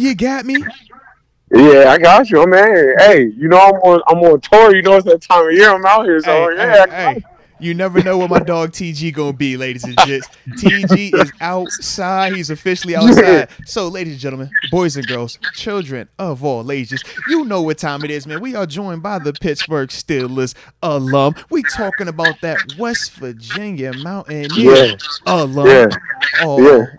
You got me. Yeah, I got you, man. Hey, you know I'm on I'm on tour. You know it's that time of year I'm out here, so Hey, yeah. hey, hey. You never know what my dog TG gonna be, ladies and gents. TG is outside. He's officially outside. So, ladies and gentlemen, boys and girls, children of all ages, you know what time it is, man. We are joined by the Pittsburgh Steelers alum. We talking about that West Virginia Mountaineer Yeah. alum. Yeah. Almost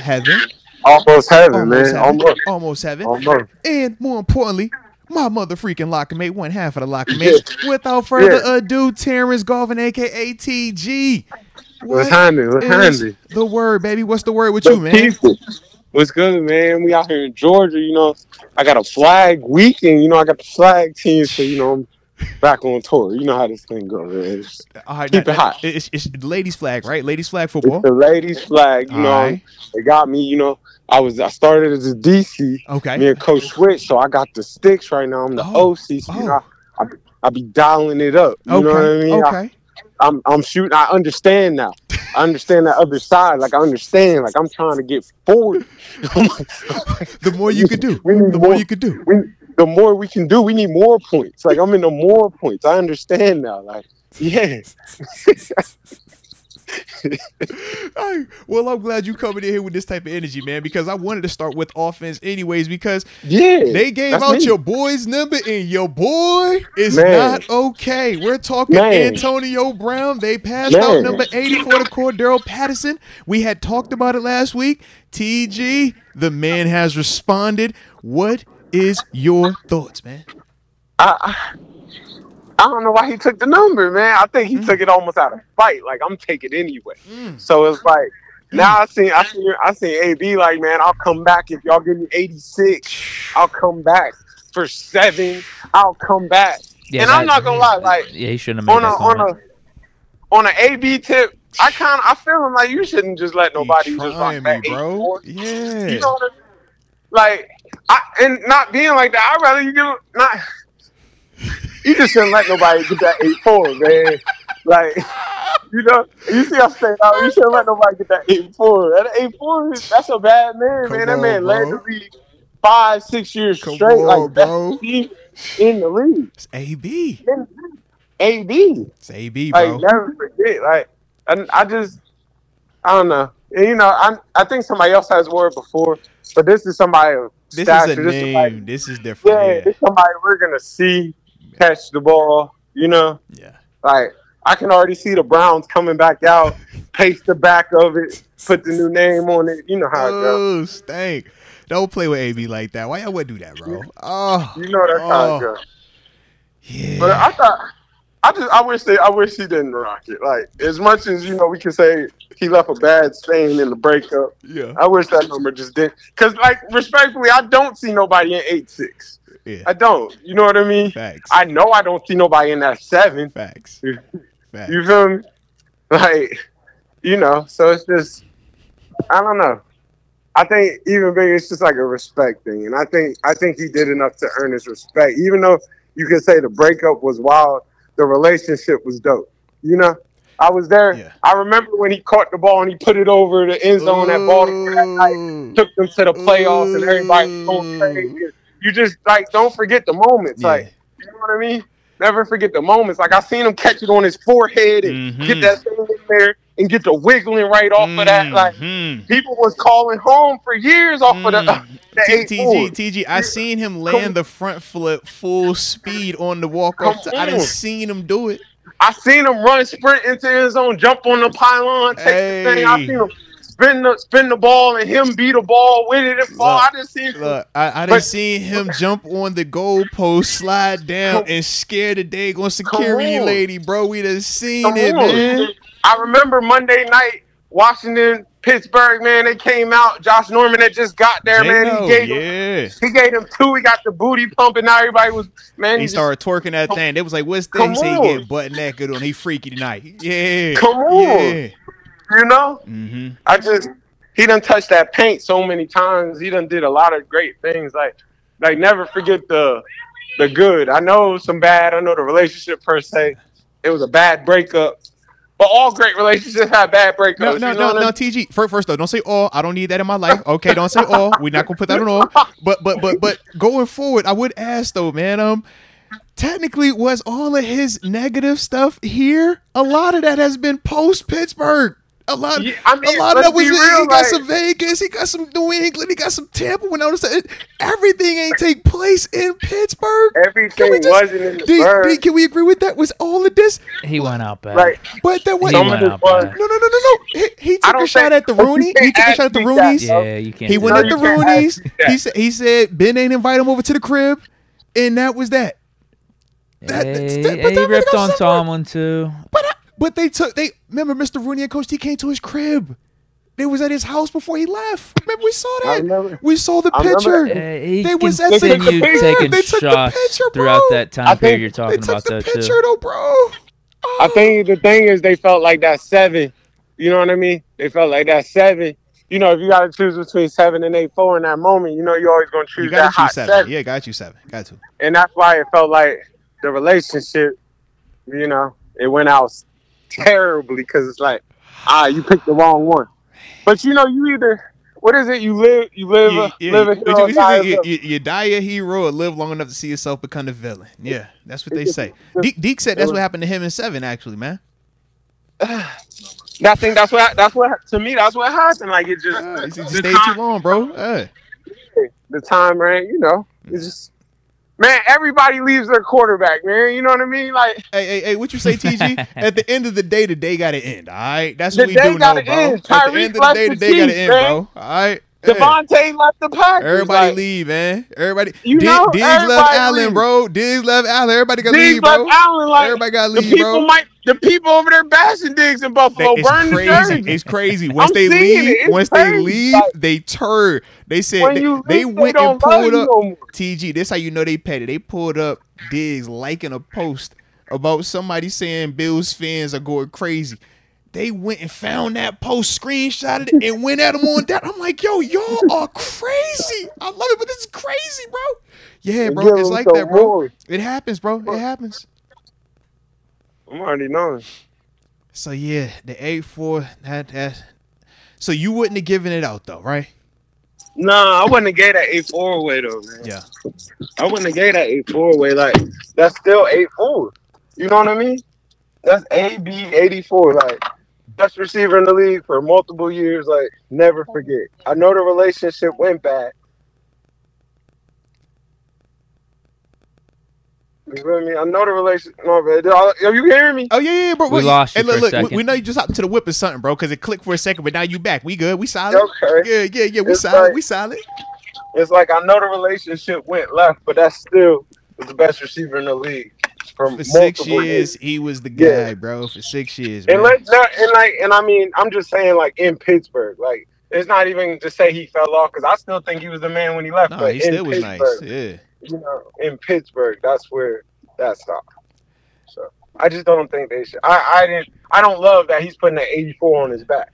heaven. Almost heaven, Almost man. heaven. Almost. Almost heaven. Almost. And more importantly, my mother freaking locker mate, one half of the locker mates. Without further Yeah. ado, Terence Garvin, aka TG. What's happening? What's happening? The word, baby. What's the word with you, man? People. What's good, man? We out here in Georgia, you know. I got a flag weekend, you know, I got the flag team, so you know I'm back on tour. You know how this thing goes, man. It's, All right, Keep now- it hot. It's, it's ladies' flag, right? Ladies' flag football. it's the ladies' flag, you know. All right. They got me, you know. I was I started as a DC. Okay. Me and Coach Switch, so I got the sticks right now. I'm the Oh. OC, so you Oh. know, I, I be dialing it up. You okay. know what I mean? I, okay. I'm I'm shooting. I understand now. I understand that other side. Like I understand. Like I'm trying to get forward. the more you could do, the more more. you could do. we, the more we can do, we need more points. Like I'm in the more points. I understand now. Like yeah, well, I'm glad you coming in here with this type of energy, man, because I wanted to start with offense anyways, because yeah. They gave out me. your boy's number, and your boy is Man. not okay. We're talking Man. Antonio Brown. They passed out Man. number 84 to Cordarrelle Patterson. We had talked about it last week. TG, the man has responded. What is your thoughts, man? I, I don't know why he took the number, man. I think he Mm. took it almost out of fight. Like I'm taking anyway. Mm. So it's like now I see I see I see AB like man, I'll come back if y'all give me 86. I'll come back for seven. I'll come back. Yeah, and I'm not gonna lie, like Yeah, he shouldn't have on a that on a on an AB tip, I kind of I feel him like you shouldn't just let nobody just like me, that bro. Yeah. You know what I mean? Like I and not being like that, I'd rather you give not you just shouldn't let nobody get that eight four, man. Like you know, you see I'm saying out, you shouldn't let nobody get that eight four. That eight four that's a bad man, Come man. That on, man led bro. the league five, six years Come straight, on, like bro. best in the league. It's AB. AB. It's AB, bro. Like never forget. Like and I just I don't know. And, you know, I I think somebody else has word before, but this is somebody this stature. is a This is name. This is different. yeah, Yeah. this somebody we're gonna see catch the ball. You know, Yeah. like I can already see the Browns coming back out, paste the back of it, put the new name on it. You know how it goes. Oh, stank. Don't play with AB like that. Why y'all would do that, bro? Oh, You ah, know that's how Oh. it goes. yeah. But I thought. I just I wish they I wish he didn't rock it. Like as much as you know we can say he left a bad stain in the breakup. yeah. I wish that number just didn't. because like respectfully, I don't see nobody in eight six. Yeah. I don't. You know what I mean? Facts. I know I don't see nobody in that seven. Facts. You Facts. You feel me? Like, you know, so it's just, I don't know. I think even bigger, it's just like a respect thing, and I think I think he did enough to earn his respect. Even though you could say the breakup was wild, the relationship was dope. You know, I was there. Yeah. I remember when he caught the ball and he put it over the end zone at Baltimore that night, took them to the playoffs, and everybody was going crazy. You just like don't forget the moments, Yeah. like you know what I mean. Never forget the moments. Like I seen him catch it on his forehead and Mhm. get that thing in there and get the wiggling right off of that. Like Mhm. people was calling home for years off of the, Mm. the T- eight TG. TG, I seen him land the front flip full speed on the walk off. I didn't on. seen him do it. I seen him run sprint into his zone, jump on the pylon, take the thing. I seen him spin the spin the ball and him beat the ball with it and fall. Look, I just seen Look, I, I didn't see him jump on the goalpost, slide down, and scare the day daggone security on. lady, bro. We done seen Come it, on. man. I remember Monday night, Washington, Pittsburgh, man, they came out. Josh Norman had just got there, man. J-Lo, He gave him yeah. he gave him two. He got the booty pumping. Now everybody was man. He just- started twerking that thing. They was like, "What's that?" He he get butt naked on. He freaky tonight. Yeah. Come on. Yeah. you know. Mm-hmm. I just he done touched that paint so many times. He done did a lot of great things. Like like never forget the the good. I know some bad. I know the relationship per se. It was a bad breakup, but all great relationships have bad breakups. No, you no, know no, I no, mean? TG. First, first though, don't say all. I don't need that in my life. Okay, don't say all. We're not gonna put that on all. But, but, but, but going forward, I would ask though, man. Um, technically, was all of his negative stuff here? A lot of that has been post Pittsburgh. A lot, Yeah, I mean, a lot of let's that was. be he real, got like- some Vegas. He got some New England. He got some Tampa. When I was everything ain't take place in Pittsburgh. Everything just- wasn't in the D, bird. Can we agree with that? Was all of this? He went out bad. Like, But that was he no, went out was- bad. no, no, no, no. He, he took a shot at the but Rooney. He took a shot at the ask me that. Yeah, you can't. He went No, at the you can't ask Rooneys. me that. He said he said Ben ain't invite him over to the crib, and that was that. that- Hey, that- but he ripped on got Tomlin too. But I, but they took they remember Mr. Rooney and Coach T came to his crib. They was at his house before he left. Remember we saw that. remember. We saw the I picture. Uh, They was at the continued crib. taking They took the shots picture, throughout bro. that time think period you're talking they talking took about the that picture too. though, bro. I think the thing is they felt like that seven. You know what I mean? They felt like that seven. You know, if you got to choose between seven and eight four in that moment, you know you're always going to choose You got to hot choose seven. seven. Yeah, got you seven. Got to. and that's why it felt like the relationship, you know, it went out terribly because it's like, ah, you picked the wrong one. But you know, you either what is it? You live, you live, You, a, yeah, live a hero, you- die a you- you- you die a hero or live long enough to see yourself become a villain. Yeah, that's what they say. Deke, Deke said that's what happened to him in seven, actually, man. I think that's what that's what to me that's what happened. Like it just, Uh, stayed time, too long, bro. Uh, the time ran. You know, it's just man. Everybody leaves their quarterback, man. You know what I mean? Like hey, hey, hey, what you say, TG? At the end of the day, the day got to end. All right, that's what we day do know, gotta bro. end. At the end of the day, the the day got to end, man. bro. All right. Davante left the Packers. Everybody like, leave, man. Everybody. You Dig- know, Diggs left everybody Allen, leave. bro. Diggs left Allen. Everybody got to leave, bro. left Allen. Like Everybody got to the leave, people bro. might, the people over there bashing Diggs in Buffalo it's burn the crazy. jersey. It's crazy. Once I'm they leave, it. Once they leave, Like, they turn. They said they, you they went they and pulled up no. TG. This how you know they petty. They pulled up Diggs liking a post about somebody saying Bills fans are going crazy. They went and found that post, screenshotted it, and went at him on that. I'm like, yo, y'all are crazy. I love it, but this is crazy, bro. Yeah, bro, it's like that, bro. It happens, bro. It happens. I'm already knowing. So yeah, the eight four that that. So you wouldn't have given it out though, right? Nah, I wouldn't have gave that eight four away though, man. Yeah. I wouldn't have gave that eight four away. Like that's still eight four. You know what I mean? That's AB eighty four. Like best receiver in the league for multiple years. Like never forget. I know the relationship went bad. You feel me? I know the relationship. No, man. Are you hearing me? Oh yeah, yeah, bro. We Wait, lost Hey, you look, for a look. We, second. we know you just hopped to the whip or something, bro, because it clicked for a second, but now you back. We good. We solid. Okay. Yeah, yeah, yeah. We It's solid. like- we solid. It's like I know the relationship went left, but that's still the best receiver in the league for, For six years, he was the guy, Yeah. bro. For six years, And like, not, and like, and I mean, I'm just saying, like in Pittsburgh, like it's not even to say he fell off because I still think he was the man when he left. No, but he in still was nice. Pittsburgh, Yeah. You know, in Pittsburgh, that's where that stopped. So I just don't think they should. I, I didn't. I don't love that he's putting that 84 on his back.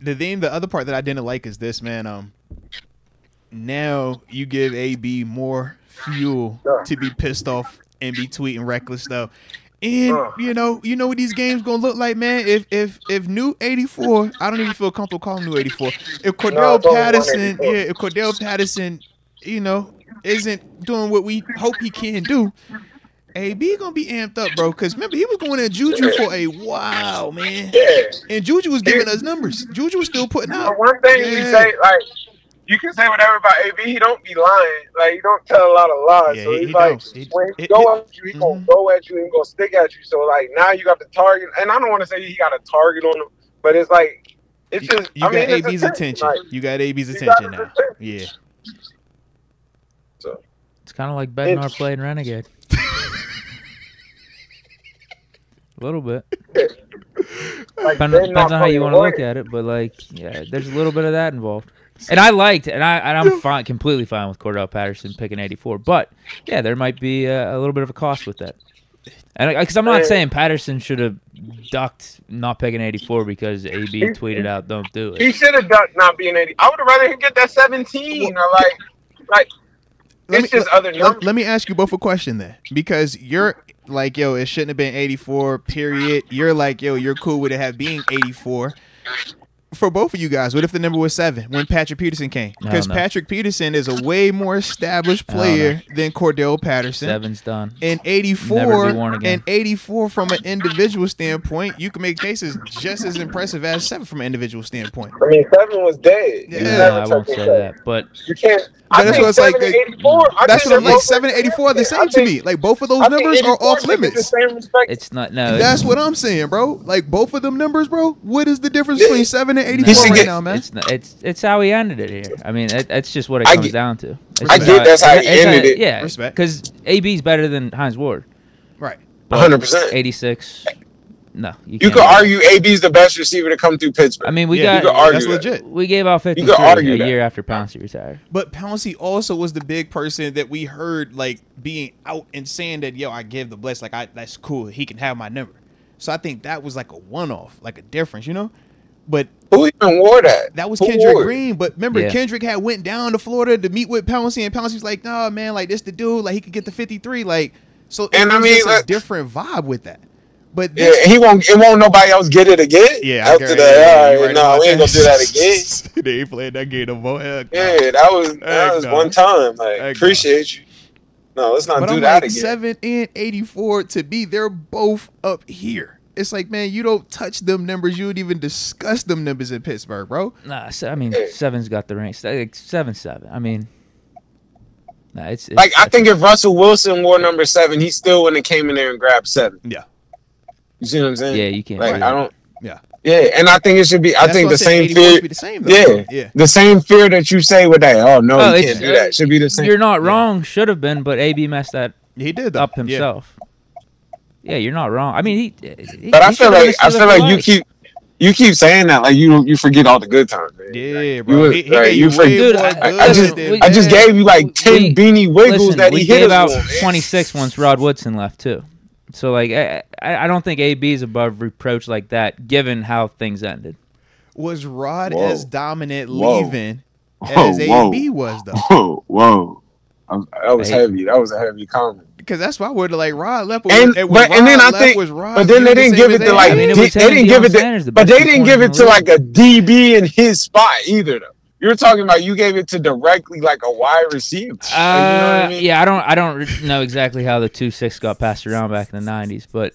The thing, the other part that I didn't like is this, man. Um, now you give AB more fuel Yeah. to be pissed off and be tweeting reckless stuff. And Uh. you know, you know what these games gonna look like, man. If if if new eighty four, I don't even feel comfortable calling new eighty four. If No, Cordell only Patterson, yeah, if Cordarrelle Patterson, you know, isn't doing what we hope he can do, AB gonna be amped up, bro. Because remember, he was going at Juju for a while, man. Yeah. And Juju was giving us numbers. Juju was still putting But out. one thing we Yeah. say, like, you can say whatever about AB, he don't be lying. Like, he don't tell a lot of lies. Yeah, so he- he's he like, don't. He- when he it- go it- at you, he gonna mhm. go at you and gonna stick at you. So like now you got the target, and I don't want to say he got a target on him, but it's like it's You, just you I got mean, AB's attention. Like, you got AB's you got attention now. attention. Yeah. It's kind of like Bednar It's- playing Renegade. a little bit. like, Depend, they're depends on how you want to look at it, but like, yeah, there's a little bit of that involved. And I liked, and I and I'm fine, completely fine with Cordarrelle Patterson picking 84. But yeah, there might be a, a little bit of a cost with that. And because I'm not saying Patterson should have ducked not picking 84 because AB He- tweeted out, "Don't do it." He should have ducked not being eighty. I would have rather him get that seventeen or like like let it's me, just let- other numbers. let me ask you both a question then, because you're like, yo, it shouldn't have been 84. Period. You're like, yo, you're cool with it have being 84. For both of you guys, what if the number was seven when Patrick Peterson came? Because. Patrick Peterson is a way more established No, no. player than Cordarrelle Patterson. Seven's done. In 84, be worn again. and 84 from an individual standpoint, you can make cases just as impressive as seven from an individual standpoint. I mean, seven was dead. Yeah. You No, never I won't say seven. that. But You can't. But I that's think what it's like, seven like, That's what I'm they're like. both Seven and 84 are the I same to me. Like both of those I numbers are off should limits. The same respect. it's not. No. That's what I'm saying, bro. Like both of them numbers, bro. What is the difference between seven and eighty-four right get- now, man? It's, it's it's how he ended it here. I mean, it, that's just what it comes get- down to. It's I just get that's how he it's ended it. Yeah, Respect. Because AB's better than Hines Ward. right. 100%. 86. No, you, You can't could do argue AB's the best receiver to come through Pittsburgh. I mean, we Yeah, got could argue That's that. legit. we gave out 53 could argue a that. year after Pouncey retired. But Pouncey also was the big person that we heard like being out and saying that, yo, I give the bless, like I that's cool. He can have my number. So I think that was like a one-off, like a difference, you know. But Who even wore that? that was Who Kendrick wore? Green. But remember, Yeah. Kendrick had went down to Florida to meet with Pouncey, and Pouncey was like, "Nah, man, like this the dude, like he could get the 53, like." So it And I mean, just a different vibe with that. But Yeah, this, he won't. It won't nobody else get it again. yeah, after that, yeah, all you right, right no, we ain't gonna do that again. they ain't playing that game no more. Heck no. Yeah, that was that Heck was no. one time. Like, Heck no. appreciate you. No, let's not But do I'm that like again. seven and eighty four to be. They're both up here. It's like, man, you don't touch them numbers. You would even discuss them numbers in Pittsburgh, bro. Nah, I mean, seven's got the range. Like, seven, seven. I mean, nah, it's, it's Like, I think if Russell Wilson wore number seven, he still wouldn't have came in there and grabbed seven. Yeah. You see what I'm saying? yeah, you can't. Like, I don't. Yeah. Yeah, and I think it should be. I That's think what the I'm same saying, 84 fear. should be the same. Though, Yeah. bro. yeah. The same fear that you say with that. Oh no, Oh, you can't do that. Should be the same. You're not Yeah. wrong. Should have been, but AB messed that He did though. up himself. Yeah. You're not wrong. I mean, he. Uh, he But I he feel like a I Steeler feel for like you keep you keep saying that like you you forget all the good times. Man. Yeah, bro. was- he, he right, gave you you for- way Dude, more I- I just we- I just bad. gave you like ten We- beanie wiggles Listen, that we he hit gave us out on, 26 once Rod Woodson left too. So like, I, I I don't think AB is above reproach like that, given how things ended. Was Rod Whoa. as dominant Whoa. leaving Whoa, as whoa. AB was though? Whoa, whoa. That was Hey. heavy. That was a heavy comment. Because that's why I would like Rod left. but And- but- when and then I left, think- was Rod But then they didn't give it to like I mean, they, they didn't give it to, but they didn't give it to like a DB in his spot either though. You're talking about you gave it to directly like a wide receiver. Like, you know what Uh, I mean? yeah, I don't I don't know exactly how the two six got passed around back in the '90s, but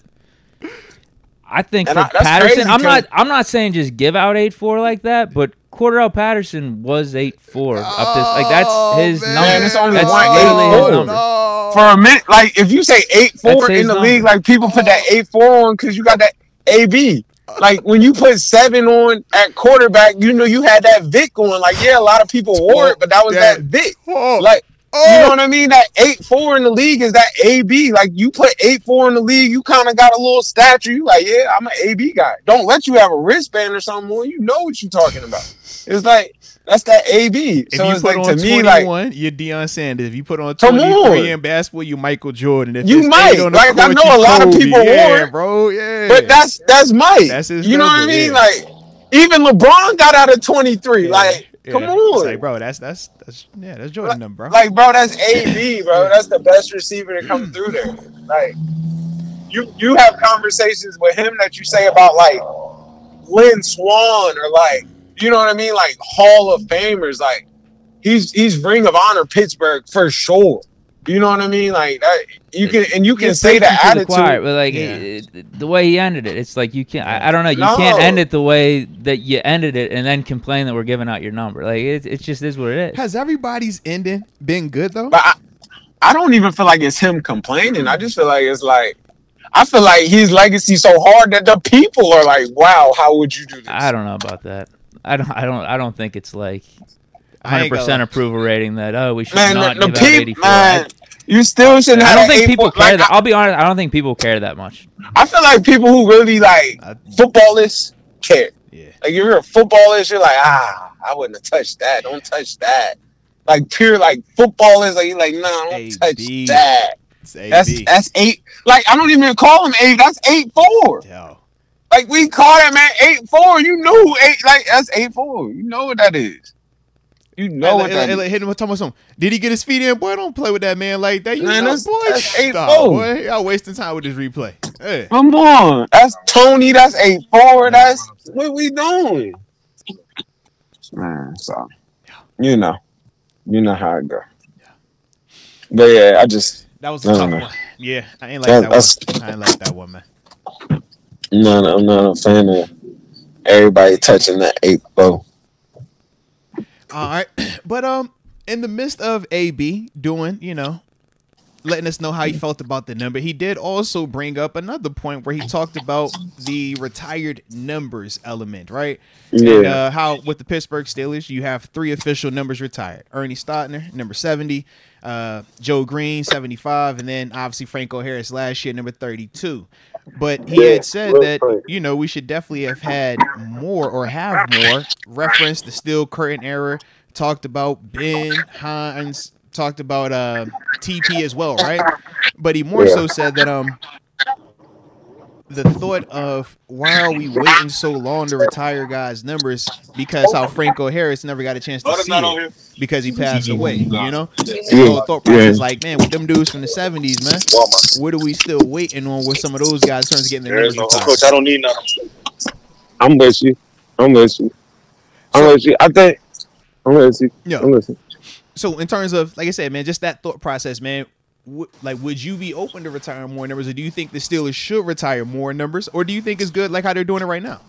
I think And for I, Patterson, I'm not I'm not saying just give out eight four like that, but Cordarrelle Patterson was eight four up this like that's his Oh, number. Man, it's only that's one literally his 8-4. number. No. For a minute, like if you say eight four in the number. league, like people put that eight four on because you got that AB. Like when you put seven on at quarterback, you know you had that Vic on. Like yeah, a lot of people wore it, but that was that, Vic. Oh, Like oh. you know what I mean? That eight four in the league is that AB. Like you put eight four in the league, you kind of got a little stature. You like yeah, I'm an AB guy. Don't let you have a wristband or something more. You know what you're talking about. It's like that's that AB. If So you put like on to me 21, like. you're Deion Sanders. If you put on 23 on. in basketball, you're Michael Jordan. If You might. eight on the Like, I know a lot of people yeah, bro. Yeah, But that's that's Mike. That's his You know what I mean? yeah. Like even LeBron got out of 23. Yeah, Like, yeah. come on. like, bro, that's that's that's yeah, that's Jordan number, bro. Like, bro, that's AB, bro. That's the best receiver to come through there. Like, you you have conversations with him that you say about like Lynn Swann or like, you know what I mean? Like Hall of Famers. Like, he's he's Ring of Honor Pittsburgh for sure. You know what I mean? Like that. You can and you can You're say the preaching to the attitude. choir, but like Yeah. it- it- the way he ended it, it's like you can't. I, I don't know. You No. can't end it the way that you ended it, and then complain that we're giving out your number. Like it, it just is what it is. Has everybody's ending been good though? But I, I don't even feel like it's him complaining. I just feel like it's like I feel like his legacy so hard that the people are like, "Wow, how would you do this?" I don't know about that. I don't. I don't. I don't think it's like 100 percent approval rating that oh we should man, not the, the give out eighty people, man, you still shouldn't I don't think people care like, that. I'll be honest. I don't think people care that much. I, feel like people who really like footballers care. yeah. Like if you're a footballist, you're like, ah, I wouldn't have touched that. Don't touch that. Like pure like footballers, like you're like, nah, don't AB. touch that. That's that's eight. Like I don't even call him eight. That's eight four. Yo. Like we caught that man eight four. You knew eight like that's eight four. You know what that is. You know what Hey, that hey, hit him with something. Did he get his feet in? Boy, don't play with that man like that. You Man, know, that's- boy, that's stop, 8-4. boy. Y'all wasting time with this replay. Hey. Come on, that's Tony. That's eight four. That's what we doing, man. So you know, you know how it go. But yeah, I just That was a tough know. one. Yeah, I ain't like That- that, one. I ain't like that one, man. I'm not. I'm not a fan of everybody touching that eight four. All right, but um, in the midst of AB doing, you know, letting us know how he felt about the number, he did also bring up another point where he talked about the retired numbers element, right? Yeah, And uh, how with the Pittsburgh Steelers, you have three official numbers retired: Ernie Stautner, number seventy, uh, Joe Greene, seventy-five, and then obviously Franco Harris last year, number thirty-two. But he Yeah, had said that quick. you know we should definitely have had more or have more reference the Steel Curtain era. Talked about Ben Hines, talked about uh, TP as well, right? But he more Yeah. so said that um the thought of why are we waiting so long to retire guys' numbers because how Franco Harris never got a chance to see it because he passed away. You know, the whole thought process yeah. like, man, with them dudes from the seventies, man, what are we still waiting on with some of those guys in terms of getting their There is numbers no coach. I don't need nothing. I'm with you. I'm with you. I'm So- with you. I think I'm with you. Yeah. I'm with you. So in terms of like I said, man, just that thought process, man. W- like, would you be open to retiring more numbers, or do you think the Steelers should retire more numbers, or do you think it's good like how they're doing it right now?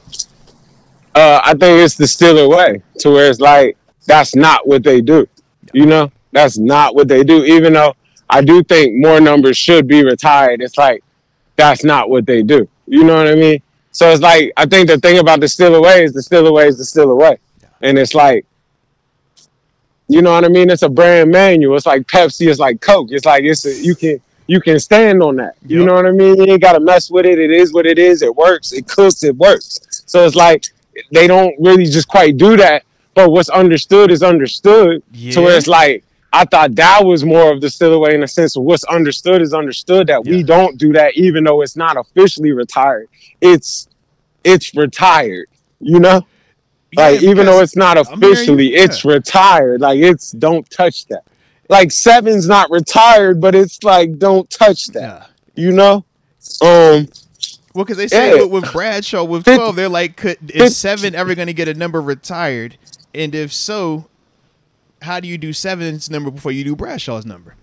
Uh, I think it's the Steeler way to where it's like that's not what they do. You know, that's not what they do. Even though I do think more numbers should be retired, it's like that's not what they do. You know what I mean? So it's like I think the thing about the Steeler way is the Steeler way is the Steeler way, and it's like. You know what I mean? It's a brand manual. It's like Pepsi. It's like Coke. It's like it's a, you can you can stand on that. You Yep. know what I mean? You ain't got to mess with it. It is what it is. It works. It cooks. It works. So it's like they don't really just quite do that. But what's understood is understood. So Yeah. it's like I thought that was more of the way in a sense of what's understood is understood that we don't do that, even though it's not officially retired. It's it's retired. You know, like even though it's not I'm you, officially, it's retired. Like it's don't touch that. Like seven's not retired, but it's like don't touch that. yeah. You know, um, Well, because they say Yeah. with, Bradshaw with twelve, they're like, could is seven ever going to get a number retired? And if so, how do you do seven's number before you do Bradshaw's number?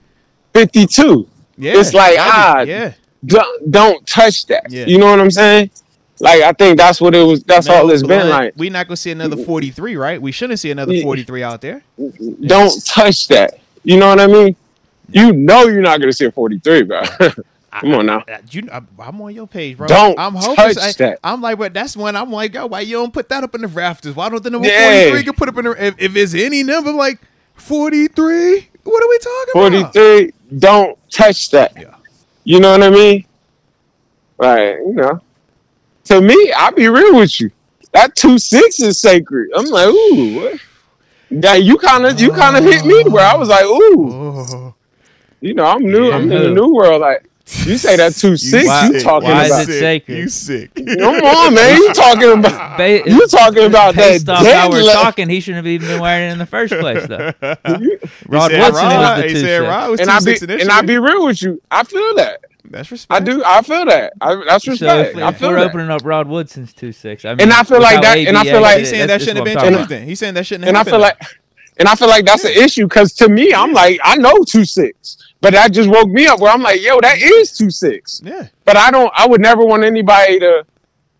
fifty-two. Yeah, It's like, ah, yeah. Don't, don't touch that. Yeah. You know what I'm saying? Like I think that's what it was. That's all it's been like. We're not gonna see another forty three, right? We shouldn't see another forty three out there. Don't touch that. You know what I mean? You know you're not gonna see a 43, bro. Come on now. Uh, You, I, I'm on your page, bro. Don't I'm touch I, that. I'm like, but that's when I'm like, yo, why you don't put that up in the rafters? Why don't the number Yeah. 43 get put up in the? If, if it's any number like 43, what are we talking about? 43. Don't touch that. Yeah. You know what I mean? Like you know, to me, I'll be real with you. That two six is sacred. I'm like, ooh, what? That you kind of you kind of hit me where I was like, ooh, Oh, you know, I'm new. I'm in the new world. Like you say that two six, Why- you talking why is about? it sacred? You sick. Come on, man. You talking about? Ba- You talking about that? based off how we're dead le- talking, he shouldn't have even been wearing it in the first place, though. Rod Woodson Rod- was the two said six. Rod was And I be and. I be real with you. I feel that. That's respect. I do. I feel that. I, that's So respect. if, I feel we're that. opening up Rod Woodson's two six, I mean, And I feel like how that- and I feel like- He's saying that shouldn't have been what Tuesday. He's saying that shouldn't and have I feel like, and I feel like that's an issue because to me, I'm like, I know two six, but that just woke me up where I'm like, yo, that is two six. yeah. But I don't. I would never want anybody to,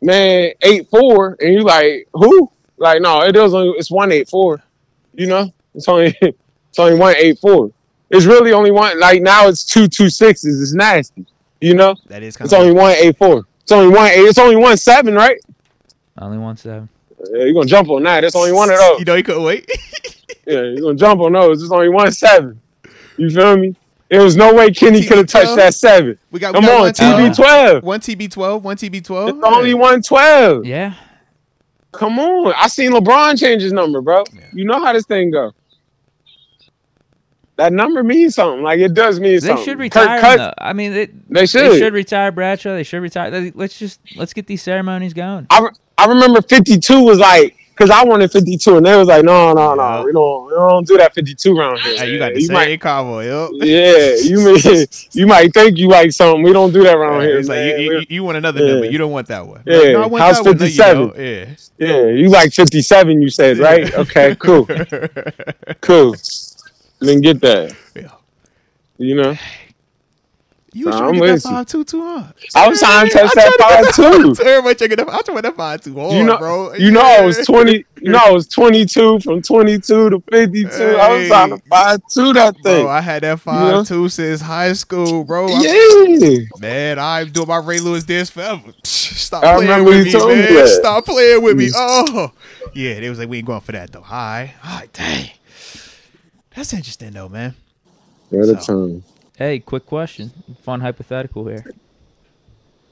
man, eight four, and you like who? Like no, it is only it's one eight four. You know, it's only it's only one eight four. It's really only one. Like now, it's two two sixes. It's nasty. You know, That is kind it's only one eight four. It's only one eight. It's only one seven, right? Only one seven. Yeah, you're gonna jump on that. It's only one of those. You know, he couldn't wait. Yeah, you're gonna jump on those. It's only one seven. You feel me? There was no way Kenny could have touched that seven. We got, we Come got on, one TB twelve. One TB twelve, one TB twelve. It's only one twelve. Yeah, Come on. I seen LeBron change his number, bro. Yeah. You know how this thing go. That number means something. Like it does mean they something. should Kirk retire. him, Cousins- though. I mean, they, They they should. should retire Bradshaw. They should retire. Let's just let's get these ceremonies going. I, re- I remember 52 was like because I wanted 52, and they was like, no, no, no, Yeah. we don't, we don't do that 52 round here. Hey, you got man. the you same might, cowboy. Yep. yeah, you may, you might think you like something. We don't do that around Yeah, here. it's like you, you, you want another Yeah. number. You don't want that one. Yeah, no, I want how's that one. No, you 57? Yeah. yeah, you like 57. You said right? Okay, cool, cool. Then get that. Yeah. You know, You was Nah, trying to get that you. five two two, huh? I was trying to touch I'm that to five two. Everybody checking that. I'm trying that five two hard, You know, bro. you know, I was 20. You know, I was 22 from 22 to 52. I was trying to Hey. five two that thing. Bro, I had that five two since high school, bro. I- yeah. Man, I'm doing my Ray Lewis dance forever. Stop I playing with you me, man. that. Stop playing with me. Oh, yeah. They was like, we ain't going for that though. All right, all right, dang. That's interesting though, man. What a So- time. Hey, quick question. Fun hypothetical here.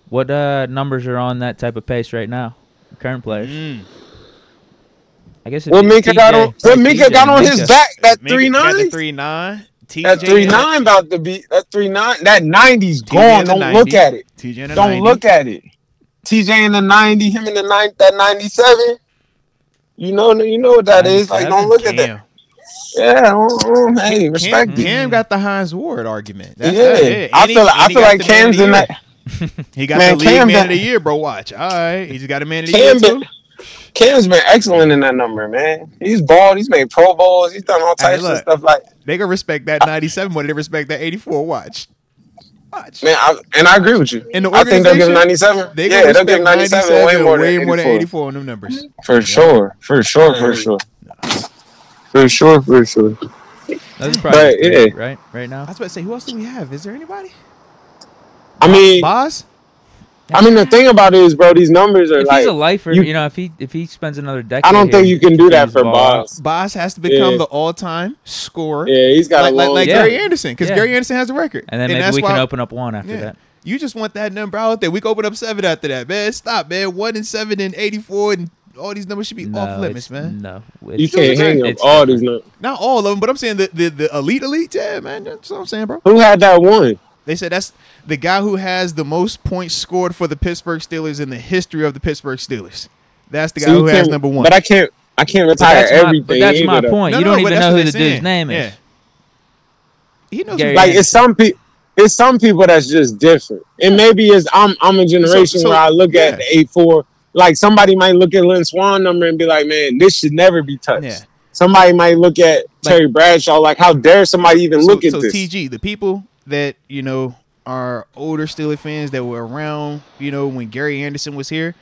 What uh, numbers are on that type of pace right now? Current players. Mm. I guess. What it'd be Minkah got on? What Minkah got on his back? That Minkah three got the nine. three nine. TJ That three nine about to be. That three nine. That ninety's TJ gone. Don't 90. look at it. TJ in the Don't 90. look at it. TJ in the ninety. Him in the nine. That ninety seven. You know. You know what that is. Like, don't look at that. Yeah. hey, respect Cam. Cam got the Hines Ward argument. That's Yeah. I he- feel. I feel like the man of Cam's in that. He got Man, the league Cam man got- of the year, bro. Watch. All right, he's got a man of the Cam year been- too. Cam's been excellent in that number, man. He's balled. He's made Pro Bowls. He's done all Hey, types of stuff like. They gonna respect that 97 more than they respect that 84. Watch. Watch. Man, I, and I agree with you. In the I think they'll give organization, 97. They yeah, they'll give him respect 97 way more, way than, more than 84. 84 on them numbers. For sure. For sure. For sure. For sure. For sure. Those are probably But, three, yeah. right, right now. I was about to say, who else do we have? Is there anybody? I mean, Boz? I mean, the thing about it is, bro, these numbers are If like. he's a lifer, you- you, know, if he if he spends another decade, I don't think here, you can do that for ball Boss. Boz has to become Yeah. the all-time scorer. Yeah, he's got like a like, long. like Yeah. Gary Anderson, because Yeah. Gary Anderson has a record. and then maybe that's we why- can open up one after Yeah. that. You just want that number out there. We can open up seven after that, man. Stop, man. One and seven and 84 and all these numbers should be No, off limits, man. No, you can't hang up all different. these numbers. Not all of them, but I'm saying the, the, the elite elite. Yeah, man. That's what I'm saying, bro. Who had that one? They said that's the guy who has the most points scored for the Pittsburgh Steelers in the history of the Pittsburgh Steelers. That's the guy So who has number one. But I can't. I can't But retire my, everything. but that's my point. No, you no, don't but even know who the they're dude's name is. Yeah. He knows Gary Like it's some people. It's some people that's just different. And maybe it's I'm I'm a generation so- where I look yeah. at the eight four. Like somebody might look at Lynn Swann number and be like, man, this should never be touched. Yeah. Somebody might look at Terry Bradshaw like, how dare somebody even so, look at so this? TG, the people that you know are older Steelers fans that were around, you know, when Gary Anderson was here,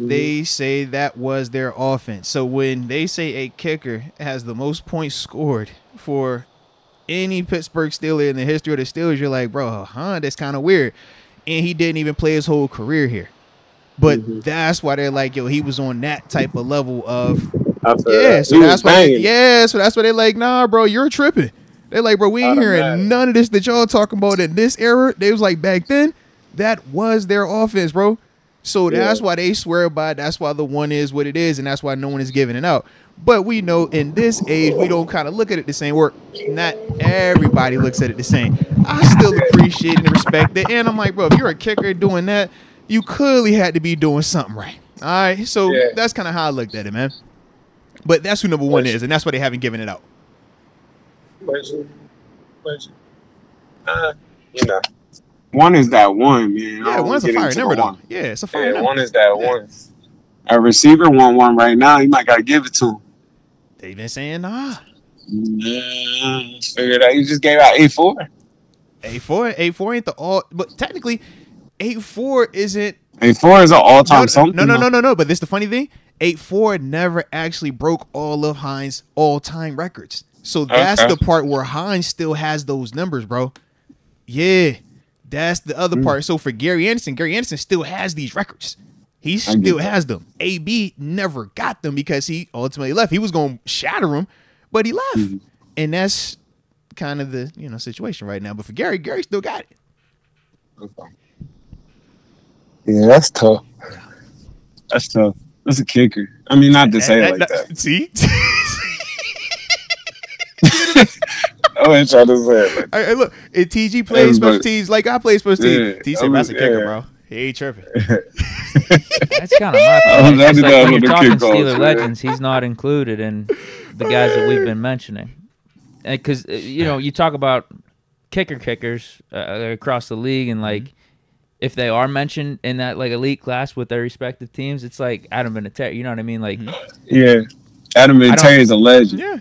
Mm-hmm. they say that was their offense. So when they say a kicker has the most points scored for any Pittsburgh Steeler in the history of the Steelers, you're like, bro, huh? That's kind of weird. And he didn't even play his whole career here. But Mhm. that's why they're like, yo, he was on that type of level of I yeah, so He that's why. They, yeah, so that's why they're like, nah, bro, you're tripping. They're like, bro, we ain't hearing none of this that y'all talking about in this era. They was like back then, that was their offense, bro. So that's why they swear by. it. That's why the one is what it is, and that's why no one is giving it out. But we know in this age, we don't kind of look at it the same. Work, not everybody looks at it the same. I still appreciate and respect it, and I'm like, bro, if you're a kicker doing that, you clearly had to be doing something right. All right, so Yeah. that's kind of how I looked at it, man. But that's who number one Question. is, and that's why they haven't given it out. Question. Question. Uh, you know, one is that one, man. Yeah, don't one's a fire number the though. one. Yeah, it's a fire Yeah, number. one is that Yeah. one. A receiver want one right now. You might gotta give it to him. They've been saying nah. Mm, figured out. You just gave out a four. A four, a four ain't the all, but technically, eight four isn't. Eight four is an all time No, something. no, no, no, no, no. But this the funny thing. Eight four never actually broke all of Hines' all time records. So that's Okay. the part where Hines still has those numbers, bro. Yeah, that's the other Mm. part. So for Gary Anderson, Gary Anderson still has these records. He still has them. AB never got them because he ultimately left. He was going to shatter them, but he left. Mhm. And that's kind of the, you know, situation right now. But for Gary, Gary still got it. Okay. Yeah, that's tough. That's tough. That's a kicker. I mean, not to say it like that. See? I wasn't trying to say it like Hey, hey, look, if TG plays Everybody- special teams like I play special teams, Yeah, T I said that's a mean, kicker, yeah. bro. He ain't tripping. That's kind of my point. that It's is like not when what you're the talking kick calls, Steeler man. legends, he's not included in the guys that we've been mentioning. Because you know, you talk about kicker kickers uh, across the league, and like if they are mentioned in that like elite class with their respective teams, it's like Adam Vinatieri. You know what I mean? Like mm-hmm. Yeah. Adam I don't- Vinatieri is a legend. Yeah.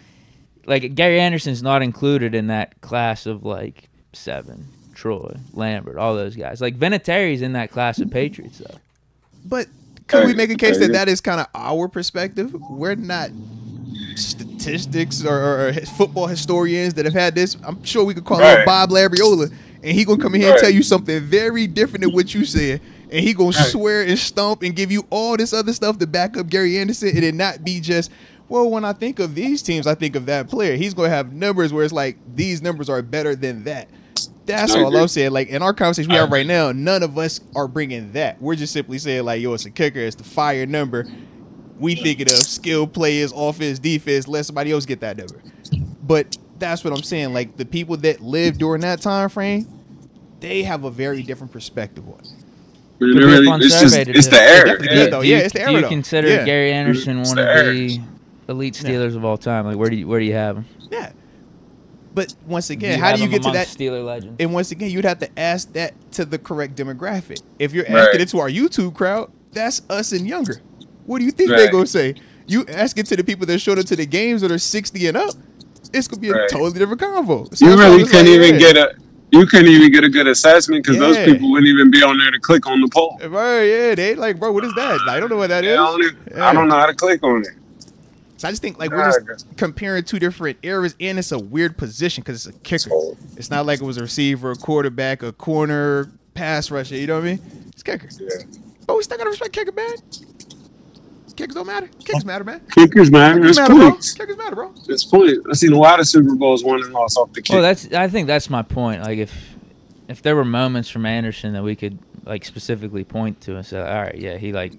like Gary Anderson's not included in that class of like seven. Troy, Lambert, all those guys. Like Vinatieri's in that class of Patriots though. But could we make a case that that is kind of our perspective? We're not statistics or, or football historians that have had this. I'm sure we could call Right. out Bob Labriola, and he gonna come in here and tell you something very different than what you said, and he gonna swear and stomp and give you all this other stuff to back up Gary Anderson, and it not be just. Well, when I think of these teams, I think of that player. He's gonna have numbers where it's like these numbers are better than that. That's I all. I'm saying. Like in our conversation we have right now, none of us are bringing that. We're just simply saying like, yo, it's a kicker, it's the fire number. We thinking of skill players, offense, defense. Let somebody else get that number. But that's what I'm saying. Like the people that lived during that time frame, they have a very different perspective on it. But Could be a really, it's just it's do. the air. Yeah. though. do yeah, you, it's the do you though. consider Yeah. Gary Anderson It's one the of era. the elite Yeah. Steelers of all time? Like where do you where do you have him? Yeah. But once again, how do you get to that? Steeler legend? And once again, you'd have to ask that to the correct demographic. If you're Right. asking it to our YouTube crowd, that's us and younger. What do you think they Right. gonna say? You ask it to the people that showed up to the games that are 60 and up, it's gonna be a Right. totally different convo. So You that's why really it's couldn't like, even yeah. get a you couldn't even get a good assessment because those people wouldn't even be on there to click on the poll. Right, yeah, they like, bro, what is that? I don't know what that is. Yeah, I, don't even- Yeah. I don't know how to click on it. So I just think like we're just comparing two different eras, and it's a weird position because it's a kicker. It's not like it was a receiver, a quarterback, a corner, pass rusher. You know what I mean? It's kicker. Yeah. But we still gotta respect kicker, man. Kickers don't matter. Kickers matter, man. Kickers matter. Kickers It's matter, bro. points. Kickers matter, bro. It's points. I've seen a lot of Super Bowls won and lost off the kick. well, that's I think that's my point. Like if if there were moments from Anderson that we could like specifically point to and say, all right, yeah, he like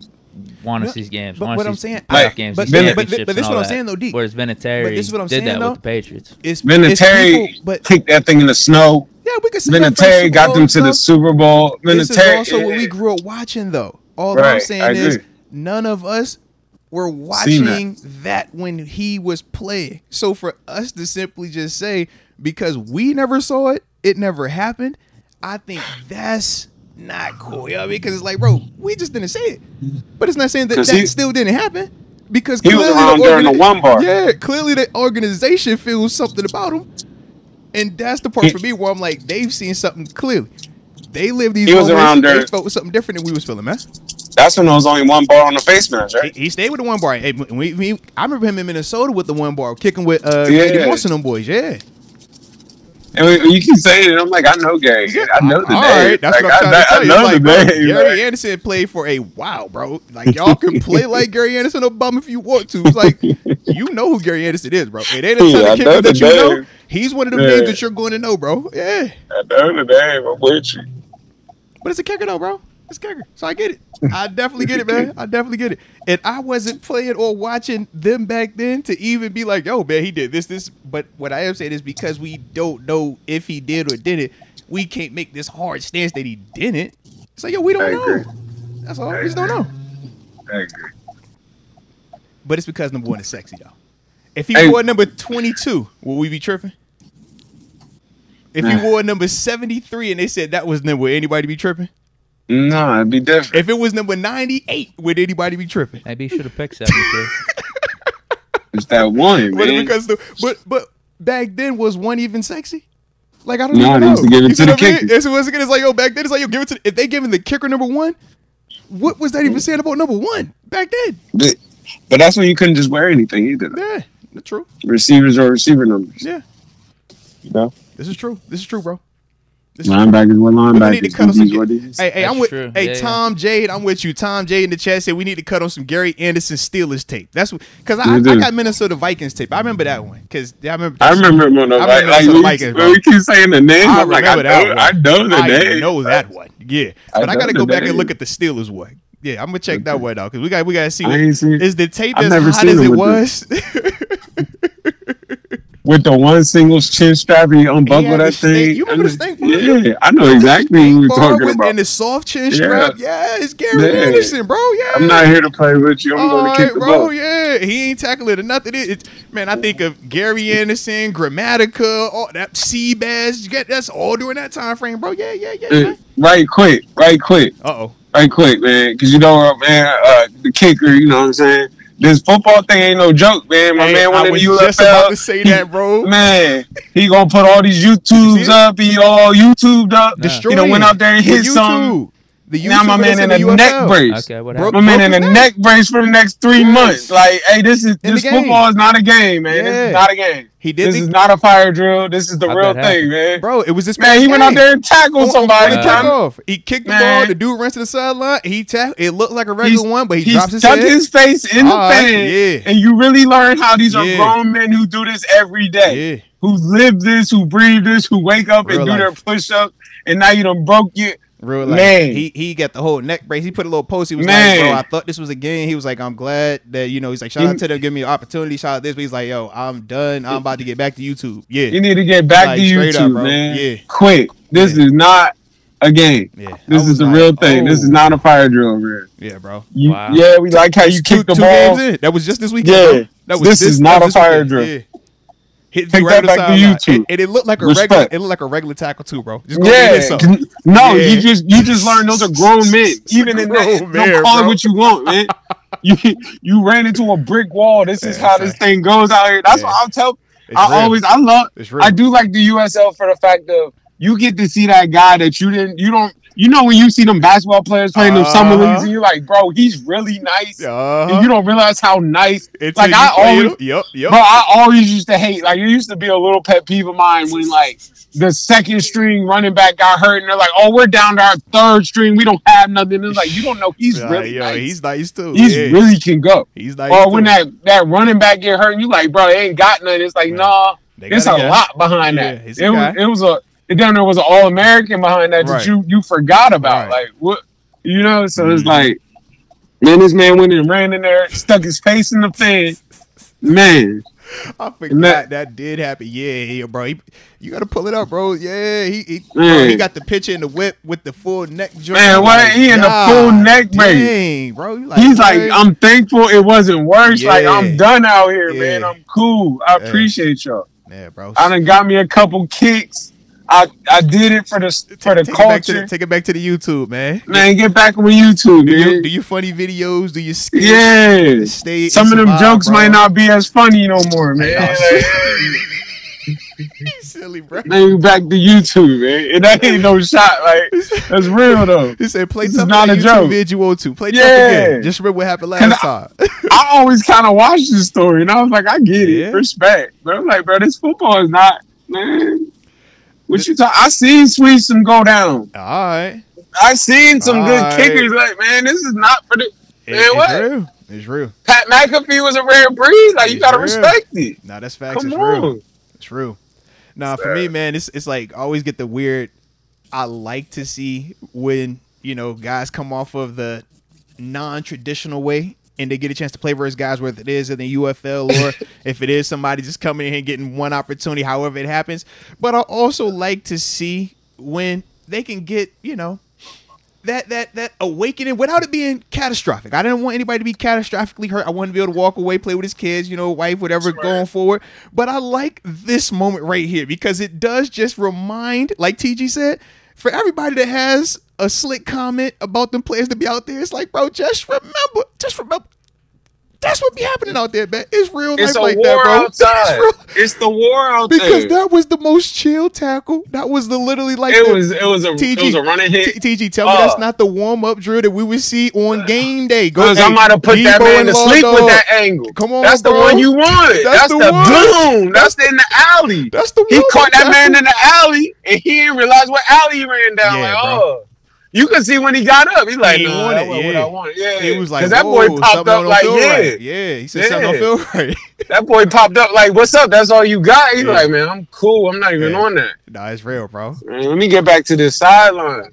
won us No, these games. but won us what I'm these saying- playoff Like, games, but- but- but- but this and what I'm saying, though, D. Whereas Vinatieri But this is what I'm did saying, that though. with the Patriots. It's Vinatieri it's people, but kicked that thing in the snow. yeah, we could say that for Vinatieri got Bowl them to the. Super Bowl. This is Vinatieri, also what we grew up watching, though. All I'm Right, I saying is agree. none of us were Seen that. watching that when he was playing. So for us to simply just say because we never saw it, it never happened. I think that's not cool. You know what I mean? Because it's like, bro, we just didn't say it, but it's not saying that that he- still didn't happen. Because clearly the during the one bar. Yeah, clearly the organization feels something about him, and that's the part for me where I'm like, they've seen something clearly. They lived these He was around they during- felt something different than we was feeling, man. That's when there was only one bar on the face mask, right? He, he stayed with the one bar. Hey, we, we, I remember him in Minnesota with the one bar, kicking with uh, Yeah. Randy Moss and them boys. Yeah, And you keep saying it, I'm like, I know Gary. I know the All name. right, that's like, what I'm trying I, to tell I you. know like, bro, name. Gary like- Anderson played for a wow, bro. Like y'all can play like Gary Anderson or bum if you want to. It's like you know who Gary Anderson is, bro. It ain't a ton Yeah, of kickers that you know. He's one of the Yeah. names that you're going to know, bro. Yeah, I know the name. I'm with you. But it's a kicker though, bro. It's a kicker, so I get it. I definitely get it, man. I definitely get it. And I wasn't playing or watching them back then to even be like, yo, man, he did this, this. But what I am saying is because we don't know if he did or didn't, we can't make this hard stance that he didn't. It's like, yo, we don't I know. agree. That's all. I We just don't know. I agree. But it's because number one is sexy, though. If he Hey. wore number 22, would we be tripping? If he Nah. wore number 73 and they said that was number, would anybody be tripping? No, it'd be different. If it was number 98, would anybody be tripping? Maybe you should have picked 72. It's that one, But man. because the but but back then was one even sexy? Like I don't Nah, even they know. used to give it You to the what I mean? kicker. It's, once again, it's like yo back then it's like yo give it to if they giving the kicker number one. What was that even saying about number one back then? But, but that's when you couldn't just wear anything either. though. Yeah, that's true. Receivers or receiver numbers. Yeah, You know, this is true. This is true, bro. This is true. linebackers were We linebackers. need to cut on some. DBs were DBs. Hey, hey, I'm with. true. Hey, Yeah, yeah. Tom Jade, I'm with you. Tom Jade in the chat said we need to cut on some Gary Anderson Steelers tape. That's what. because I, We I got Minnesota Vikings tape. I remember that one because I remember. I remember him on the I like, remember like some we, Vikings, bro. we keep saying the name. I I'm like, I remember that know, one. I know the I name. know that one. Yeah, but I, know got to go back and look at the Steelers one. Yeah, I'm gonna check that one out because we got we got to see. I ain't seen. Is the tape I've as never hot seen as it was? with the one single chin strap and you unbuckle that thing. you remember the snake? Yeah, I know exactly what you're talking with- about. And the soft chin Yeah. strap. Yeah, it's Gary Yeah. Anderson, bro. Yeah. I'm not here to play with you. I'm All going to right, kick the bro. ball. Yeah, he ain't tackling it or nothing. It, it's- man, I think of Gary Anderson, Grammatica, all that Seabass. You get that's all during that time frame, bro. Yeah, yeah, yeah. Uh, Right quick, right quick, Uh oh. right quick, man. Because you know, man, uh, the kicker, you know what I'm saying? This football thing ain't no joke, man. My man went I in was the just about to say he- that, bro. Man, he gonna put all these YouTubes up. He all YouTubed up. Destroy He done went out there and hit some. The YouTube Now my man in a the neck brace. Okay, what Bro- happened? My man in a his neck brace for the next three Yes. months. Like, hey, this is In this football is not a game, man. This is not a game. He did This the, is not a fire drill. This is the How'd real that happen? thing, man. bro. It was this Man, he went out there and tackled on, somebody. on the trying to- kickoff. He kicked the ball. The dude ran to the sideline. He tack. It looked like a regular one, but he, He drops his stuck head. his face in the ah, All right, fan, yeah. and you really learn how these are grown men who do this every day, yeah, who live this, who breathe this, who wake up Real and do their push-ups, and now you done broke you. Real life. Man. He he got the whole neck brace. He put a little post. He was Man. like, "Bro, I thought this was a game." He was like, "I'm glad that you know." He's like, "Shout out to them, give me an opportunity." Shout out this, but he's like, "Yo, I'm done. I'm about to get back to YouTube." Yeah, You need to get back Like, to YouTube, up, man. Yeah. Quick. This Yeah. is not a game. yeah. This is the like, real thing. This oh. is not a fire drill, man. Yeah, bro. You, Wow. Yeah, we like how you It's two, kick the two ball. games in. That was just this weekend. Yeah. bro. That was This is not a fire weekend. drill. Yeah. Hit Take that right back to on the sideline. YouTube. And, and it looked like a Respect. regular. It looked like a regular tackle too, bro. Just go Yeah, no, Yeah. you just you just learned those are grown men. Even in that, man, don't call bro. it what you want, man. You you ran into a brick wall. This is Yeah, how this like- thing goes out here. That's Yeah. what I'm telling. I real. always I love I do like the UFL for the fact of you get to see that guy that you didn't you don't you know when you see them basketball players playing them summer Uh-huh. leagues and you're like, bro, he's really nice. And you don't realize how nice. Like I always. Yep. Yep. Bro, I always used to hate. Like it used to be a little pet peeve of mine when like the second string running back got hurt, and they're like, "Oh, we're down to our third string. We don't have nothing." It's like you don't know he's really yo, nice. he's nice too. He's yeah. really can go. he's nice. Or too. when that that running back get hurt, and you like, bro, they ain't got nothing. It's like, Right. nah, They there's a guy. lot behind Yeah, that. It was it was a it down there was an All American behind that Right. that you you forgot about. Right. Like what you know? So it's Mhm. like, man, this man went and ran in there, stuck his face in the fan. Man, I forgot that, that- did happen. Yeah, yeah, bro. He, you gotta pull it up, bro. Yeah, he he, bro, he got the picture in the whip with the full neck joint. Man, what? like, He in the full neck brace. Dang, bro. Like, He's like, what? I'm thankful it wasn't worse. Like I'm done out here, Yeah. man. I'm cool. I Yeah. appreciate y'all. yeah, bro. I done got me a couple kicks. I I did it for the for the take, it back to culture. the, take it back to the YouTube, man. man, get back on YouTube, Do you, do you funny videos? Do you skits? Yeah. Stay Some of them survive, jokes bro. might not be as funny no more, man. Silly, bro. man, back to YouTube, man. And that ain't no shot. Like that's real though. He said, "Play tough not a YouTube joke. vid you want to. Play tough Yeah. again. Just remember what happened last time." I always kind of watched this story, and I was like, I get Yeah. it, respect. But I'm like, bro, this football is not, man. What you talk? I seen Sweetson go down. All right. I seen some good Alright. kickers. Like, man, this is not for the It- Man, it's what? real. It's real. Pat McAfee was a rare breed. Like, you gotta real. respect it. Nah, that's facts. Come it's real. on. It's real. Nah, for me, man, it's it's like I always get the weird. I like to see when you know guys come off of the non-traditional way and they get a chance to play versus guys, whether it is in the UFL or if it is somebody just coming in and getting one opportunity, however it happens. But I also like to see when they can get you know that that that awakening without it being catastrophic. I didn't want anybody to be catastrophically hurt. I wanted to be able to walk away, play with his kids, you know, wife, whatever, going forward. But I like this moment right here because it does just remind, like TG said, for everybody that has a slick comment about them players to be out there, it's like, bro, just remember, just remember. That's what be happening out there, man. It's real It's life like that, bro. outside. It's real- It's the war out because there. Because that was the most chill tackle. That was the literally like it the- was it was a it was a running hit. TG, tell me Uh. that's not the warm up drill that we would see on game day. Because I might have put that man to sleep with that angle. Come on, That's the one you wanted. That's That's, the the, one. boom. That's in the alley. That's the He caught that man in the alley and he didn't realize what alley he ran down. Yeah, like, bro. oh. You can see when he got up. He's like, He no, wanted, that wasn't what. I wanted. Yeah. He was like, that boy popped up like, yeah. right." yeah. He said something Yeah. don't feel right. That boy popped up like, what's up? That's all you got? He's Yeah. like, man, I'm cool. I'm not even Yeah. on that. nah, it's real, bro. Man, let me get back to this sideline.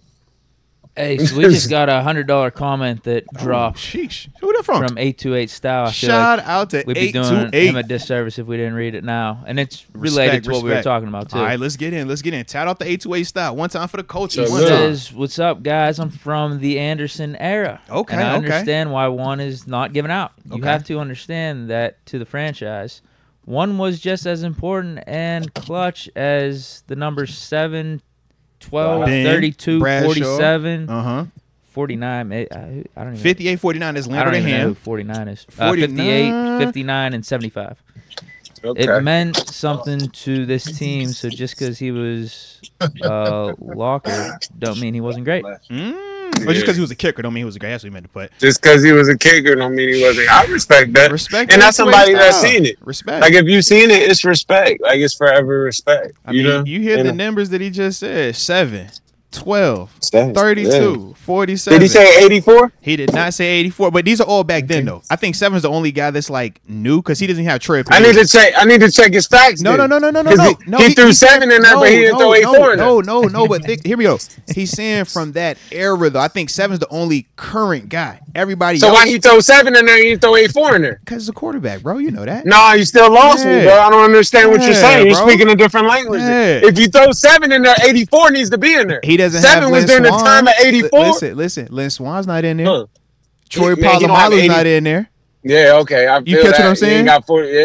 Hey, so we just got a hundred dollar comment that Oh, dropped sheesh. Who that from? from eight two eight style. I feel Shout like out to we'd be doing him a disservice if we didn't read it now, and it's related Respect, to what we were talking about too. All right, let's get in. Let's get in. Shout out the eight two eight style. One time for the culture. So One good. time. Says, "What's up, guys? I'm from the Anderson era. Okay, and I okay. understand why one is not given out. You Okay. have to understand that to the franchise, one was just as important and clutch as the number 7, 12, Ben, 32, Bradshaw. 47, Uh huh. 49. eh, I, I don't even. 58 49 is I don't and even Ham. 49 is. Uh, 49. 58, 59, and 75. Okay. It meant something to this team. So just because he was uh, locker, don't mean he wasn't great. Mm. Or just because he was a kicker, don't mean he was a guy. That's what he meant to put. Just because he was a kicker don't mean he wasn't. I respect that. Respect. And that's somebody that's seen it. Respect. Like if you've seen it, it's respect. Like it's forever respect. I you mean, know? you hear You the know? numbers that he just said 7, 12, Same. 32, 47. Did he say 84? He did not say 84, but these are all back then, though. I think Seven's the only guy that's like new because he doesn't have trip. I need to check. I need to check his facts. No, no, no, no, no, no, no. He, no he threw seven in there, no, but he didn't no, throw eight no, four in there. No, no, no. But think, here we go. He's saying from that era, though. I think Seven's the only current guy. Everybody So else, why he throw seven in there? and He didn't throw eight four in there. Because he's a quarterback, bro. You know that. No, you still lost me, bro. I don't understand what you're Yeah, saying. You're bro. speaking a different language. Yeah. If you throw seven in there, 84 needs to be in there. He doesn't Seven have was Lynn during the time of Li- 84. Listen, listen. Lynn Swann's not in there. Huh. Troy Man, he don't Polamalu's not in there. Yeah, okay. I feel You catch what. I'm saying? ain't got 40, yeah,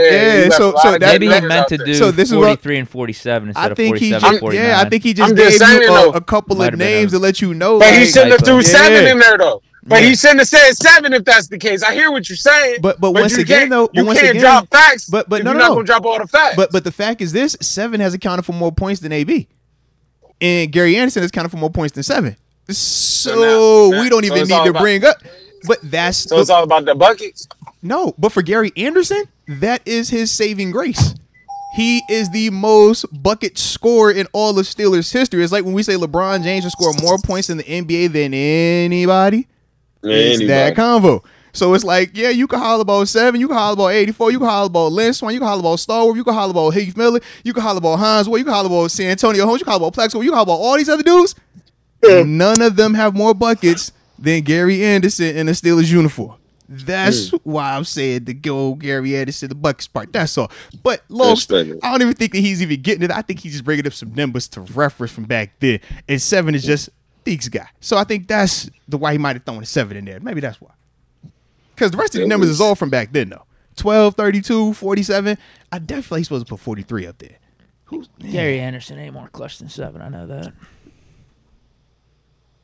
Yeah, so- so that- Maybe he meant to do So this is what- 43 and 47 instead I of think 47 he and just, 49. yeah, I think he just I'm gave just you a, a couple Might of names a- to let you know. But he shouldn't have typo. threw seven in there though. But Yeah. he shouldn't have said seven if that's the case. I hear what you're saying. But but But once you again though, you once can't again, drop facts. but- but if no, you're no, not no. gonna drop all the facts. But but the fact is this: seven has accounted for more points than AB, and Gary Anderson has accounted for more points than seven. So, now- we don't even it's need to about- bring up. But that's so it's all about the buckets. no. But for Gary Anderson, that is his saving grace. He is the most bucket scorer in all of Steelers history. It's like when we say LeBron James will score more points in the NBA than anybody. It's that convo. So it's like, yeah, you can holler about seven, you can holler about 84, you can holler about Lynn Swann, you can holler about Stallworth, you can holler about Heath Miller, you can holler about Hines Ward, you can holler about Santonio Holmes, you can holler about Plaxico, you can holler about all these other dudes. None of them have more buckets than Gary Anderson in a Steelers uniform. That's why I'm saying to go Gary Anderson the buckets part. That's all. But long, I don't even think that he's even getting it. I think he's just bringing up some numbers to reference from back then. And seven is just Deeks guy. So I think that's the why he might have thrown a seven in there. Maybe that's why. Because the rest of the numbers is all from back then, though. 12, 32, 47. I definitely supposed to put 43 up there. Who's Gary Anderson ain't more clutch than seven. I know that.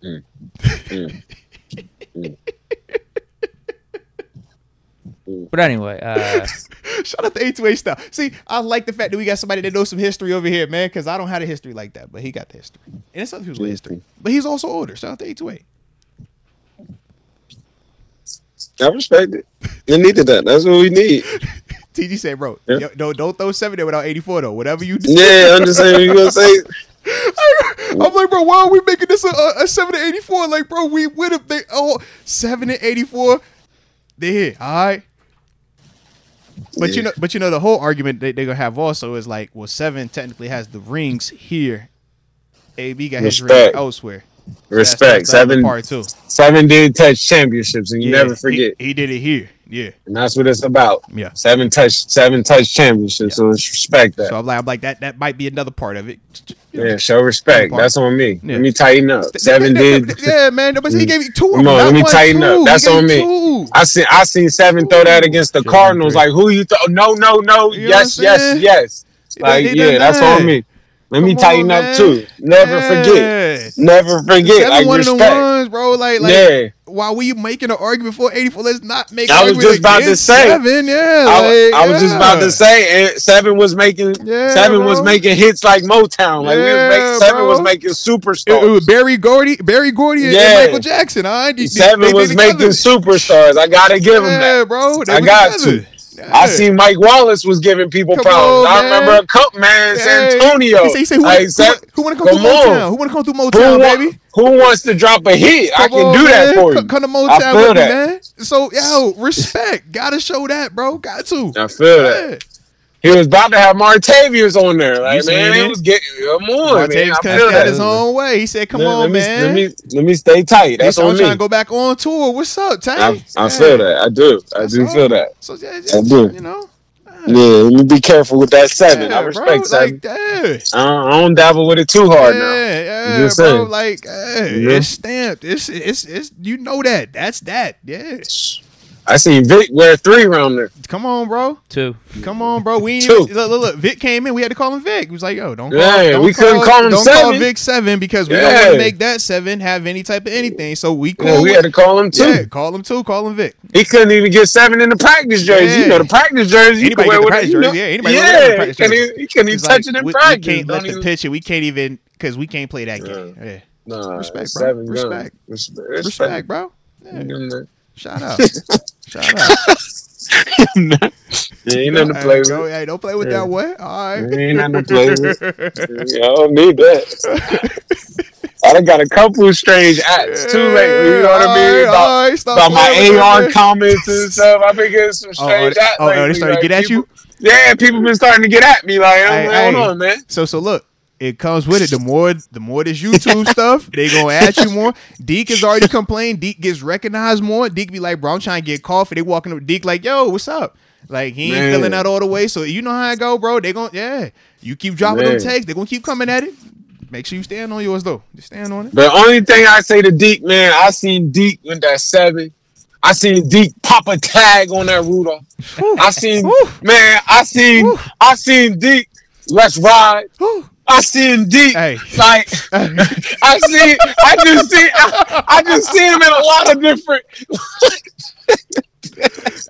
Mm. Mm. Mm. But anyway, uh, Shout out to A2A style. See, I like the fact that we got somebody that knows some history over here, man, because I don't have a history like that, but he got the history. And it's other people's history. But he's also older. Shout out to A2A. I respect it. We needed that. That's what we need. TG said, bro, Yeah. yo, no, don't throw seven there without 84, though. Whatever you do. Yeah, I'm just saying. You gonna say? I'm like, bro, why are we making this a, a, 7 to 84? Like, bro, we would have they oh 7 to 84. They here, all right. But you know, but you know, the whole argument that they're gonna have also is like, well, seven technically has the rings here. AB got his ring elsewhere. Respect. Seven. part too. Seven did touch championships, and you Yeah, never forget. He, he did it here. Yeah, and that's what it's about. yeah. Seven touch. Seven touch championships. So let's respect that. So I'm like, I'm like that. That might be another part of it. Yeah, show respect. That's on me. Yeah. Let me tighten up. Seven did. Yeah, man. But he mm. gave you two. Come on, let me tighten up. two. He That's on me. two. I seen I seen seven throw that against the Seven, Cardinals. three. Like who you throw? No, no, no. You yes, yes, yes. Like yeah, that's on me. Let me tighten on, up too. Never forget. Yeah. Never forget. Seven Like one of the ones, bro. Like, like yeah. while we making an argument for 84, let's not make. I was just about to say. seven. Yeah, I, like, I was just about to say, eh, seven was making Yeah, seven was making hits like Motown. Like Yeah, making, seven bro. was making It, superstars. it was Berry Gordy, Berry Gordy, and- Yeah. and Michael Jackson. All right, They- they- seven they was did making superstars. I gotta give him Yeah, that. bro. They I got together. to. Yeah. I see Mike Wallace was giving people Come problems. on, I remember a cup man, Santonio. He say, he say who, Like, who, San- who want to come, come through on. Motown? Who want to come through Motown, wa- baby? who wants to drop a hit? I can on, do that man. for you. Come to I feel with me, that. man. So, yo, respect. Gotta show that, bro. Got to. I feel that. Yeah. He was about to have Martavis on there. Like, man, he was getting come on, man. Kind of got his own way. He said, "Come Let- on, let me, man." Let me let me stay tight. That's on trying me. to go back on tour. What's up, Tay? I, I feel that. I do. I That's do all. feel that. So yeah, I do. you know. Yeah, let me be careful with that seven. Yeah, I bro, respect seven. Like, yeah. I, don't, I don't dabble with it too hard now. yeah, yeah, Just bro. saying. Like, hey, Yeah. it's stamped. It's, it's, it's. You know that. That's that. Yeah. I seen Vic wear three around there. Come on, bro. Two. Come on, bro. We Two. even, look, look, look. Vic came in. We had to call him Vic. He was like, "Yo, don't call. Yeah, don't we couldn't call him Don't call. Vic seven because we don't want to make that seven have any type of anything. So we call. Yeah, we had to call him too. yeah, call him two. Call him Vic. He couldn't even get seven in the practice jersey. Yeah. You know the practice jersey. You Anybody can wear get the practice it, you know? jersey, yeah, anybody can wear the yeah. practice He can't jersey. even, he can't even touch like, it in we, we practice. can't let Don't the even- pitcher. We can't even because we can't play that game. Yeah. Yeah. Nah, Respect, bro. seven. Respect. Respect. Respect, bro. Yeah. Shout out. Shout out. Yeah, ain't nothing to play with. go- Hey, don't play with Yeah. that way. All right. Ain't nothing to play with. Yeah, I don't need that. I done got a couple of strange acts too lately. You know what I mean? About, All right, about my AR that. comments and stuff. I've been getting some Oh, oh, strange they- acts. oh, oh, they lately. started to Like, get at people- you. Yeah, people been starting to get at me. Like, I'm Hey, like, hold on, man. So so look, it comes with it. The more the more this YouTube stuff, they gonna ask you more. Deke has already complained. Deke gets recognized more. Deke be like, bro, I'm trying to get coffee. They walking up Deke like, yo, what's up? Like he ain't Man. feeling that all the way. So you know how I go, bro. They gonna yeah. You keep dropping them Man. texts, they gonna keep coming at it. Make sure you stand on yours though. Just stand on it. The only thing I say to Deke, man, I seen Deke with that seven. I seen Deke pop a tag on that Rudolph. I seen, man, I seen. I seen Deke. Let's ride. I seen Deke. Hey. Like I see, I just see, I, I just see him in a lot of different.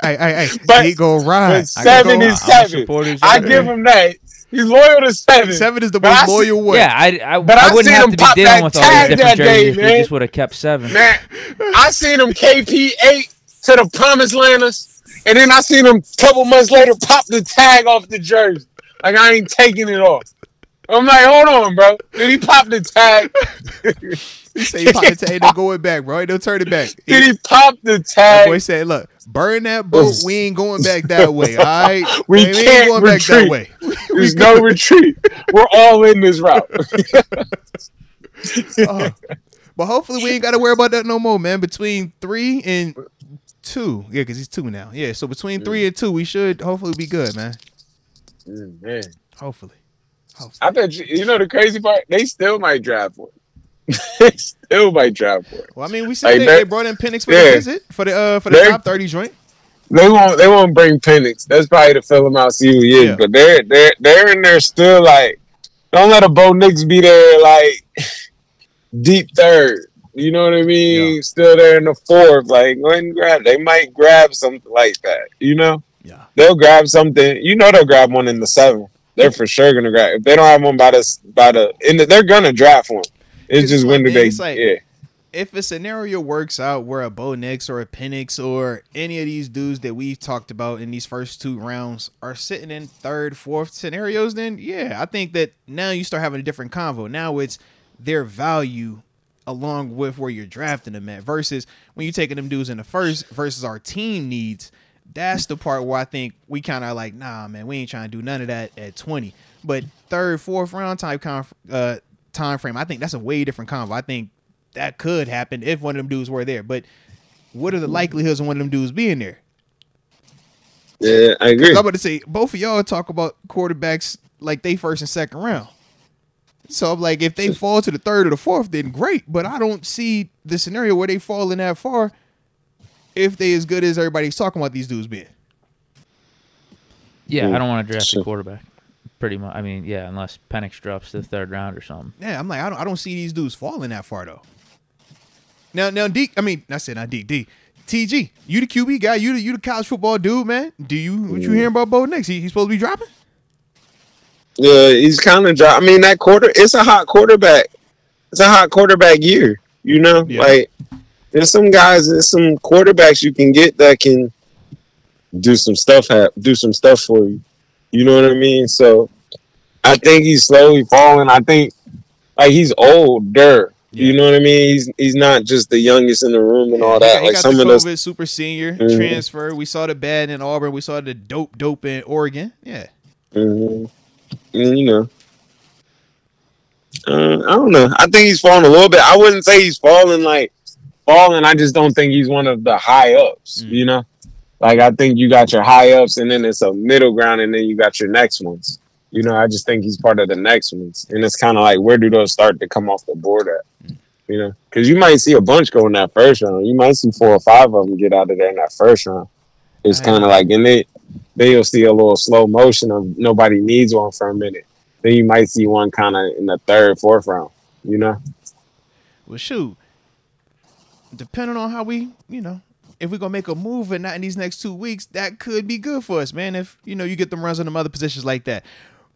hey, hey, hey. But- Deke go ride. but I seven go- is I'm seven. I give him that. He's loyal to seven. Seven is the But most see- loyal one. Yeah, I, I, But I I wouldn't have to be dealing with all these different that jerseys day, if we just would have kept seven. Man, I seen him KP eight to the promised landers, and then I seen him a couple months later pop the tag off the jersey. Like I ain't taking it off. I'm like, hold on, bro. Did he pop the tag? He say he popped the tag, don't going back, bro. He don't turn it back. Did he pop the tag? tag? boy said, "Look, burn that boat. We ain't going back that way. All right, We ain't can't going back that retreat. way. There's no retreat. We're all in this route. Uh, but hopefully, we ain't got to worry about that no more, man. Between three and two, yeah, because he's two now. Yeah, so between three and two, we should hopefully be good, man. Mm, man. Hopefully, I bet you, you know the crazy part. They still might draft one. they still might draft one. Well, I mean, we said Like they, that- they brought in Penix for Yeah. the visit for the uh for the top thirty joint. They won't. They won't bring Penix. That's probably to fill him out, see who he is. Yeah. But they're they're they're in there still. Like, don't let a Bo Nix be there. Like, deep third. You know what I mean? Yeah. Still there in the fourth. Like, go ahead and grab. They might grab something like that. You know, Yeah, they'll grab something. You know, they'll grab one in the seven. They're for sure gonna grab. If they don't have one by the by the, in the they're gonna draft one. It's just like, when do they? like- yeah. if a scenario works out where a Bo Nix or a Penix or any of these dudes that we've talked about in these first two rounds are sitting in third, fourth scenarios, then yeah, I think that now you start having a different convo. Now it's their value along with where you're drafting them at versus when you're taking them dudes in the first versus our team needs. That's the part where I think we kind of like, nah, man, we ain't trying to do none of that at 20. But third, fourth round type conf- uh, time frame, I think that's a way different convo. I think that could happen if one of them dudes were there. But what are the likelihoods of one of them dudes being there? Yeah, I agree. I'm about to say both of y'all talk about quarterbacks like they first and second round. So I'm like, if they fall to the third or the fourth, then great. But I don't see the scenario where they fall in that far if they as good as everybody's talking about these dudes being. Yeah, Mm. I don't want to draft Sure. a quarterback. Pretty much. I mean, yeah, unless Penix drops to the third round or something. Yeah, I'm like, I don't, I don't see these dudes falling that far though. Now, now, D, I mean, I said not D, D, TG, you the QB guy, you the you the college football dude, man. Do you what you hearing about Bo Nix? He, he's supposed to be dropping? Yeah, he's kind of. I mean, that quarter. It's a hot quarterback. It's a hot quarterback year. You know, Yeah. like there's some guys, there's some quarterbacks you can get that can do some stuff. Ha- do some stuff for you. You know what I mean? So I think he's slowly falling. I think like he's older. You know what I mean? He's he's not just the youngest in the room and all that. he Like some the of those. Super senior Mhm. transfer. We saw the bad in Auburn. We saw the dope dope in Oregon. Yeah, hmm And, you know, uh, I don't know. I think he's falling a little bit. I wouldn't say he's falling like falling. I just don't think he's one of the high ups. Mm. You know, like I think you got your high ups, and then it's a middle ground, and then you got your next ones. You know, I just think he's part of the next ones, and it's kind of like where do those start to come off the board at? You know, because you might see a bunch go in that first round. You might see four or five of them get out of there in that first round. It's kind of like, and then then you'll see a little slow motion of nobody needs one for a minute. Then you might see one kind of in the third, fourth round. You know, Well, shoot. Depending on how we, you know, if we're gonna make a move or not in these next two weeks, that could be good for us, man. If you know you get them runs on them other positions like that.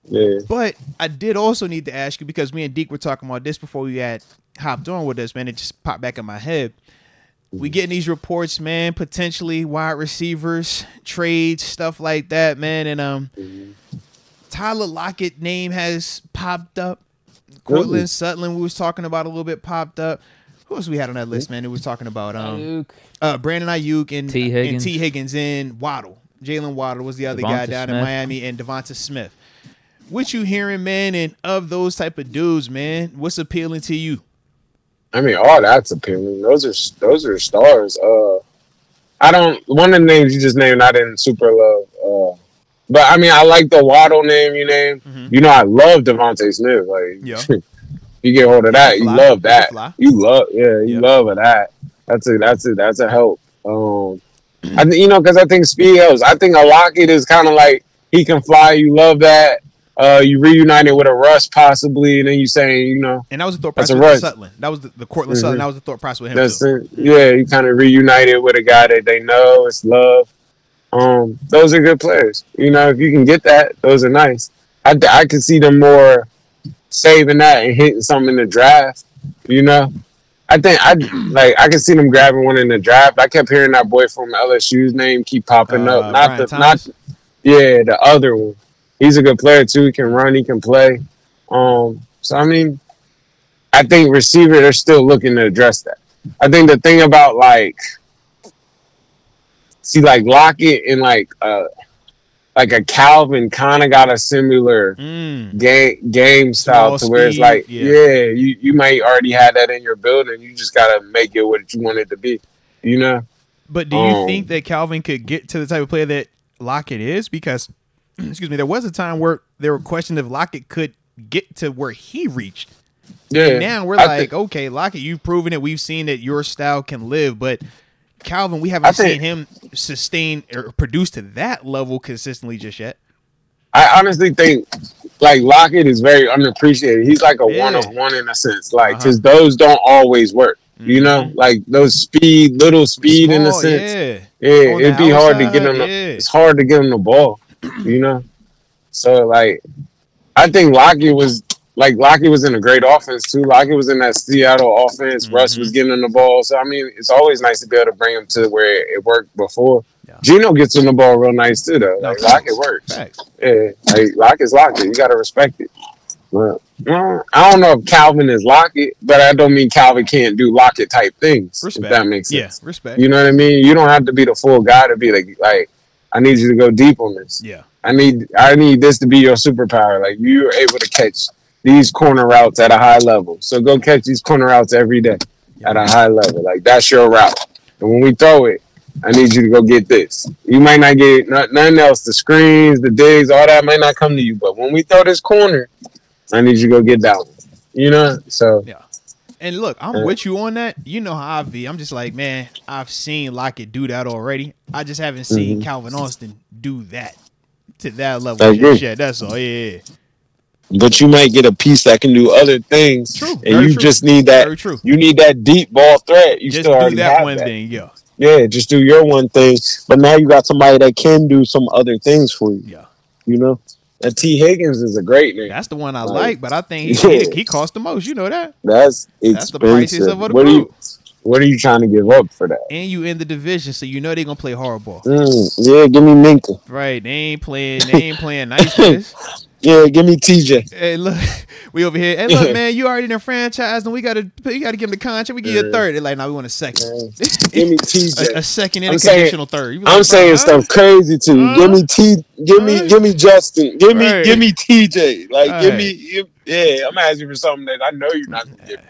yeah. But I did also need to ask you because me and Deke were talking about this before we had hopped on with us, man. It just popped back in my head. We getting these reports, man, potentially wide receivers, trades, stuff like that, man. And um Tyler Lockett name has popped up. Courtland Really? Sutton, we was talking about a little bit, popped up. Who else we had on that list, man? It was talking about um uh, Brandon Aiyuk and T. and Higgins. T. Higgins and Waddle. Jalen Waddle was the other guy Devonta down in Miami, and DeVonta Smith. What you hearing, man? And of those type of dudes, man, what's appealing to you? I mean, all that's appealing. Those are those are stars. Uh, I don't. One of the names you just named, I didn't super love. Uh, but I mean, I like the Waddle name you named. Mhm. You know, I love DeVonta Smith. Like, Yeah. you get hold of that, you love that. You love, yeah, you Yeah. love of that. That's a that's a that's a help. Um, I you know because I think speed helps. I think a Lockett is kind of like he can fly. You love that. Uh, you reunited with a Russ possibly, and then you saying you know And that was the thought That's process a with Russ. Sutton. That was the, the Courtland Mhm. Sutton. That was the thought process with him That's too. it. Yeah, you kind of reunited with a guy that they know it's love. Um, those are good players. You know, if you can get that, those are nice. I I could see them more saving that and hitting something in the draft. You know, I think I like I could see them grabbing one in the draft. I kept hearing that boy from LSU's name keep popping Uh, up. Not the Thomas? not yeah the other one. He's a good player too. He can run. He can play. Um, so I mean, I think receiver they're still looking to address that. I think the thing about like see like Lockett and like uh like a Calvin kind of got a similar Mm. game game style Small to where it's like yeah. yeah. you you might already have that in your building you just gotta make it what you want it to be you know But do you Um, think that Calvin could get to the type of player that Lockett is? Because, excuse me, there was a time where there were questions if Lockett could get to where he reached. yeah now we're I like, think- okay, Lockett, you've proven it. We've seen that your style can live, but Calvin, we haven't think- seen him sustain or produce to that level consistently just yet. I honestly think like Lockett is very unappreciated. He's like a Yeah. one of one in a sense, like Uh-huh. because those don't always work. You know, Mhm. like those speed, little speed in a sense. yeah. Yeah, it'd be hard to get him. The. It's hard to get him the ball. You know, so like, I think Lockett was like Lockett was in a great offense too. Lockett was in that Seattle offense. Russ Mhm. was getting him the ball. So I mean, it's always nice to be able to bring him to where it worked before. Yeah. Gino gets in the ball real nice too, though. No, Like. Lockett works. Facts. Yeah, like Lockett's Lockett. You gotta respect it. Well, I don't know if Calvin is Lockett, but I don't mean Calvin can't do Lockett type things. Respect. If that makes sense. Yeah, respect. You know what I mean? You don't have to be the full guy to be like, like, I need you to go deep on this. yeah. I need, I need this to be your superpower. Like you're able to catch these corner routes at a high level. So go catch these corner routes every day at a high level. Like that's your route. And when we throw it, I need you to go get this. You might not get not, nothing else. The screens, the digs, all that might not come to you. But when we throw this corner, I need you to go get that one. You know? So yeah. And look, I'm Uh, with you on that. You know how I be. I'm just like, man, I've seen Lockett do that already. I just haven't seen Mhm. Calvin Austin do that to that level. Yet. That's all. Yeah, yeah. But you might get a piece that can do other things. True. And you true. just need that Very true. you need that deep ball threat. You just still do that one that. thing. Yeah, Yeah, just do your one thing. But now you got somebody that can do some other things for you. yeah. You know, and T Higgins is a great name. That's the one I Like, like, but I think he, yeah. he, cost the most. You know that. That's That's the expensive. of the what are you group. What are you trying to give up for that? And you in the division, so you know they're gonna play hardball. Mm, yeah, give me Minkah. Right? They ain't playing. They ain't playing nice. Yeah, give me TJ. Hey, look, we over here. Hey, look, man, you already in the franchise, and we gotta, you gotta give him the contract. We give you a Yeah. third. They're like, now we want a second, Give me a, TJ. a second and I'm a saying- conditional third. Like, I'm saying stuff crazy too. Huh? Give me T. Give me. Give me Justin. Give me. Right. Give me TJ. Like give Right. me. give- yeah, I'm asking for something that I know you're not gonna give me.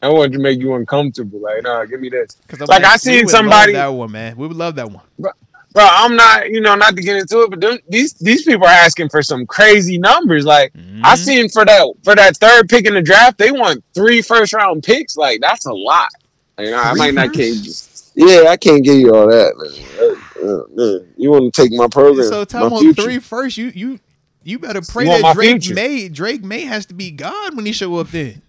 I want to make you uncomfortable. Like, nah, give me this. Like, I seen somebody- that one, man. We would love that one. Bro, I'm not. You know, not to get into it, but them, these these people are asking for some crazy numbers. Like, I Mhm. seen for that for that third pick in the draft, they want three first round picks. Like, that's a lot. You know, I might not firsts? can't. Yeah, I can't give you all that, man. Uh, uh, uh, you want to take my program? So my time on three first. You you you better pray You that Drake future? May Drake Maye has to be God when he show up Then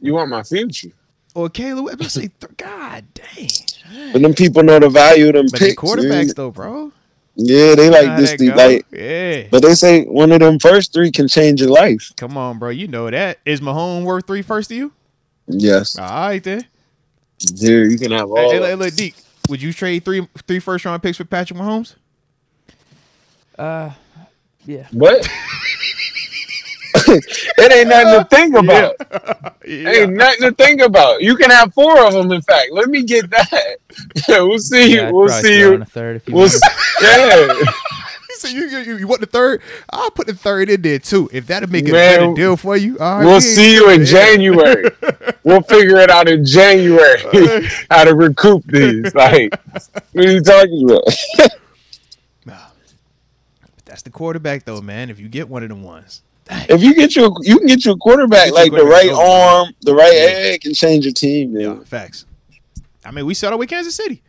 You want my future? Or Caleb, I'm gonna say, God dang. But them people know the value of them But the picks. quarterbacks yeah. though, bro. Yeah, they like this. that The, go? like, yeah. but they say one of them first three can change your life. Come on, bro. You know that. Is Mahomes worth three first to you? Yes, All right then. dude, you can have all. Hey, hey, look, them. look, Deke, would you trade three three first round picks for Patrick Mahomes? Uh, yeah. What? it ain't nothing to think about. Yeah. Ain't nothing to think about. You can have four of them. In fact, let me get that. Yeah, we'll see. Yeah, we'll see you. in a third if you We'll want. s- yeah. He said, you, you, you want the third? I'll put the third in there too. If that'll make it a better deal for you, all right. We'll see you in yeah. January. We'll figure it out in January how to recoup these. Like, what are you talking about? Nah. But that's the quarterback though, man. If you get one of them ones. If you get you, a, you can get you a quarterback Get you a like the right quarterback, arm, the right Yeah. head can change your team. Yeah, facts. I mean, we started with Kansas City.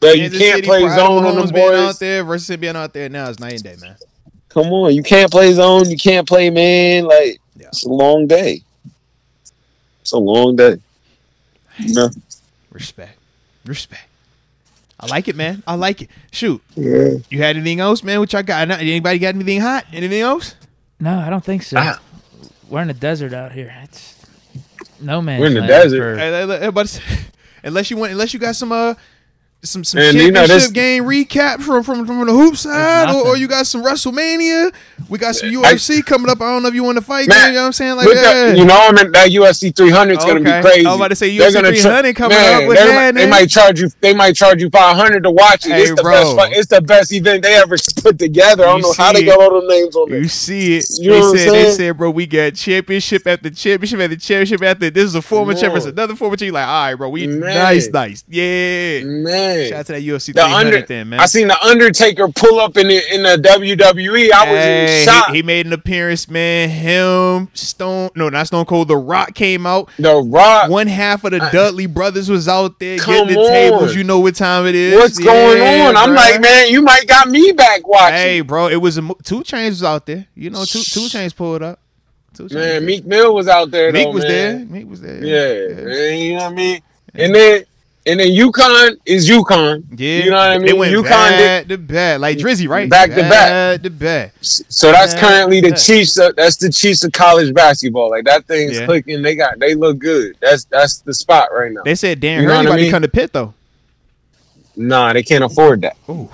But you can't City, play prior to zone on Mahomes them being boys. out there versus it being out there now is night and day, man. Come on, you can't play zone. You can't play man. Like Yeah. it's a long day. It's a long day. You know? Respect, respect. I like it, man. I like it. Shoot, Yeah. you had anything else, man? Which I got? Anybody got anything hot? Anything else? No, I don't think so. Ah. We're in the desert out here. It's no man. We're in the desert. Hey, hey, hey, but unless you want, unless you got some uh some some And, you know, championship game recap from from from the hoop side, or, or you got some WrestleMania. We got some I- UFC coming up. I don't know if you want to fight. Man, you know what I'm saying? Like Look that. at- you know, I mean, that UFC 300 is going to be crazy. I was about to say They're UFC gonna 300 coming man, up with they, that, might, they man. might charge you. They might charge you 500 to watch it. Hey, it's the bro. best. It's the best event they ever put together. I don't know how they got all the names on there. You see it. You they said they said, bro, we got championship after championship after championship after this is a former Come champ versus on. another former champ. Like, all right, bro, we Man. nice, nice. Yeah. Man, Shout out to that UFC The 300 under- then, man. I seen the Undertaker pull up in the in the WWE. I was Hey, in shock. he, he made an appearance, man. Him, Stone, no, not Stone Cold. The Rock came out. the Rock. One half of the I- Dudley brothers was out there getting the on. tables. You know what time it is. What's Yeah, going on? I'm like, man, you might got me back watching. Hey, bro, it was a Two Chainz was out there. You know, two Two Chainz pulled up. Two Chainz. man, Meek Mill was out there. Meek though, was man. there. Meek was there. Yeah, man, you know what I mean. And then and then UConn is UConn. Yeah, you know what I They mean. went UConn bad to bad, like Drizzy, right? Back to back. Bad to bad. So that's Yeah, currently the yeah. Chiefs. Of, that's the Chiefs of college basketball. Like that thing's Yeah. clicking. They got. They look good. That's that's the spot right now. They said Dan You know Hurley what I about to come to Pitt though. Nah, they can't afford that. Ooh,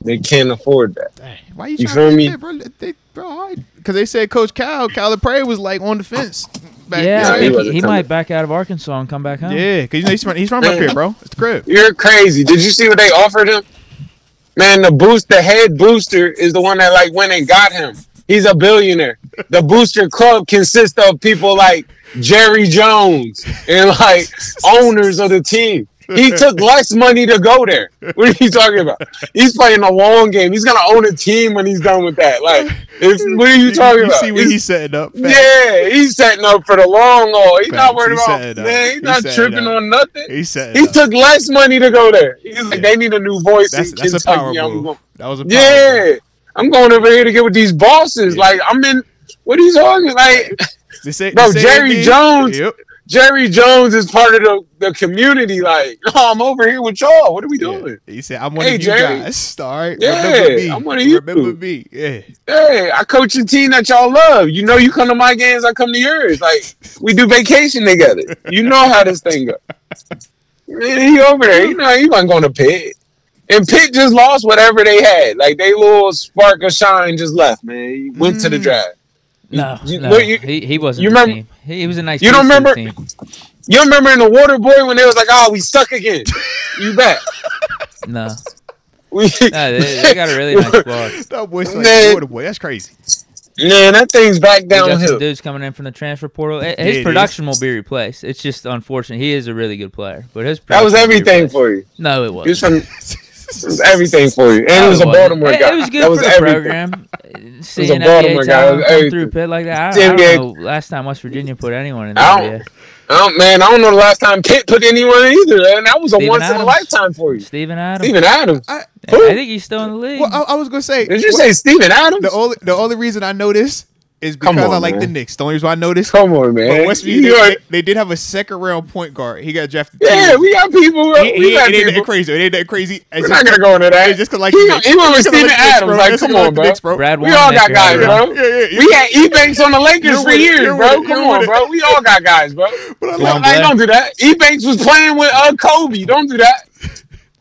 They can't afford that. dang. Why you, You trying feel to me? get bro? They, bro, because they said Coach Cal Calipari was like on the fence. Back Yeah, Yeah, I he he, he coming. might back out of Arkansas and come back home. Yeah, because you know he's from he's from up here, bro. It's the crib. You're crazy. Did you see what they offered him? Man, the boost, the head booster is the one that like went and got him. He's a billionaire. The booster club consists of people like Jerry Jones and like owners of the team. He took less money to go there. What are you talking about? He's playing a long game. He's gonna own a team when he's done with that. Like, if, what are you talking you about? see what He's- he's setting up. Facts. yeah, he's setting up for the long haul. He's Facts. not worried He's about man. He's He's not tripping on nothing. He's setting He up. took less money to go there. He's like, Yeah. they need a new voice That's in that's a power move. going- That was a power move. yeah, I'm going over here to get with these bosses. Yeah. Like, I'm in. What are you talking? Like, They say, Bro, Jerry Jones- Yep. Jerry Jones is part of the, the community. Like, no, I'm over here with y'all. What are we doing? Yeah. He said, "I'm one Hey, of you Jerry. guys." All right, Yeah, remember me. I'm one of you. Remember me. Yeah. Hey, I coach a team that y'all love. You know, you come to my games, I come to yours. Like, we do vacation together. You know how this thing go. He over there. You know, he wasn't going to Pitt. And Pitt just lost whatever they had. Like they little spark of shine just left, man. He went to the Mm. draft. No, You- no, what you- he, he wasn't. you the remember- team. He, he was a nice. You don't piece to the remember- team. You remember in the Water Boy when they was like, "Oh, we suck again." You bet. No, We, no, they, they got a really nice squad. That boy's like Man. water boy. That's crazy. man, that thing's back They got downhill. dudes coming in from the transfer portal. Eh, Yeah, His production will be replaced. It's just unfortunate. He is a really good player, but his That was production will be everything for you. No, it It was wasn't. from it was everything for you, and it was a. Baltimore It, guy. it was good that was for the everything. program. Seeing Baltimore NBA guy. It talent come through Pitt like that. I, I don't know. Last time West Virginia put anyone in the I don't- NBA. I man, I don't know the last time Pitt put anyone either, and that was a Steven once in a lifetime for you. Steven Adams. Steven Adams. I, I think he's still in the league. well, I, I was gonna say. Did you what- say Steven Adams? the only the only reason I know this is Come because I on, like the. Knicks. The only reason why I know this. Come on, man. West You Virginia, are- they, they did have a second round point guard. He got drafted. yeah, two. we got people. He, we he, got it ain't that crazy. It ain't that crazy. It's We're just, not gonna go into that. it's just 'cause like he, the Knicks. he went with It's 'cause Steven like the Knicks, Adams. bro. Like, come on, bro. Knicks, bro. Brad We all got guys, bro. bro. Yeah, yeah, yeah. We had Ebanks on the Lakers for years, bro. Come on, bro. We all got guys, bro. But I Come like, on, Hey, don't do that. Ebanks was playing with uh, Kobe. Don't do that.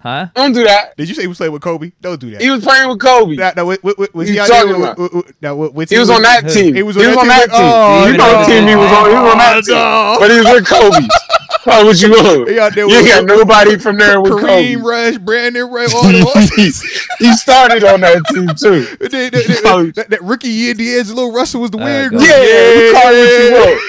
Huh? Don't do that. did you say he was playing with Kobe? Don't do that. He was playing with Kobe. Now, now, wa- wa- wa- was You he out talking there? about? wa- wa- wa- Now, wa- what He was on that team. He was He on was that on that team? team. Oh, You know no. the team he was on. He was on that team. But he was with Kobe. Oh, what you want? He You got nobody from there with Kareem Kobe. Rush, Brandon Ray, all the he started on that team too. that, that, that, that, that rookie year, D'Angelo Russell was the Uh, weird. go. one. Yeah, we call it what you yeah. want.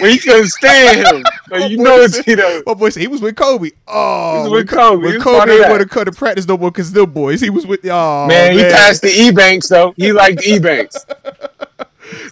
When he couldn't stand him, so you know boy it's said- you know. My boy said he was with Kobe. Oh, He was with Kobe. He When was Kobe part of ain't that. want to cut to practice no more because them boys. He was with oh Man, man. he passed the E Banks though. He liked E Banks.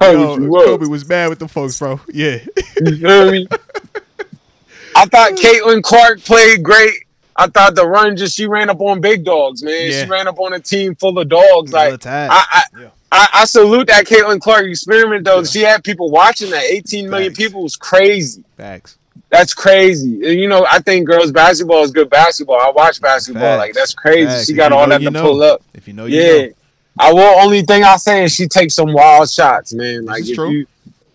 Yo. Kobe was mad with the folks, bro. Yeah. You feel me? I thought Caitlin Clark played great. I thought the run just she ran up on big dogs, man. Yeah. She ran up on a team full of dogs. All Like time. I, I, Yeah. I, I salute that Caitlin Clark experiment though. Yeah. She had people watching that. 18 million Facts. people was crazy. Facts. That's crazy. And, you know, I think girls basketball is good basketball. I watch basketball. Facts. Like that's crazy. Facts. She got you all know, that to know. pull up. If you know, you Yeah. know. I will. Only thing I say is she takes some wild shots, man. Like if true. you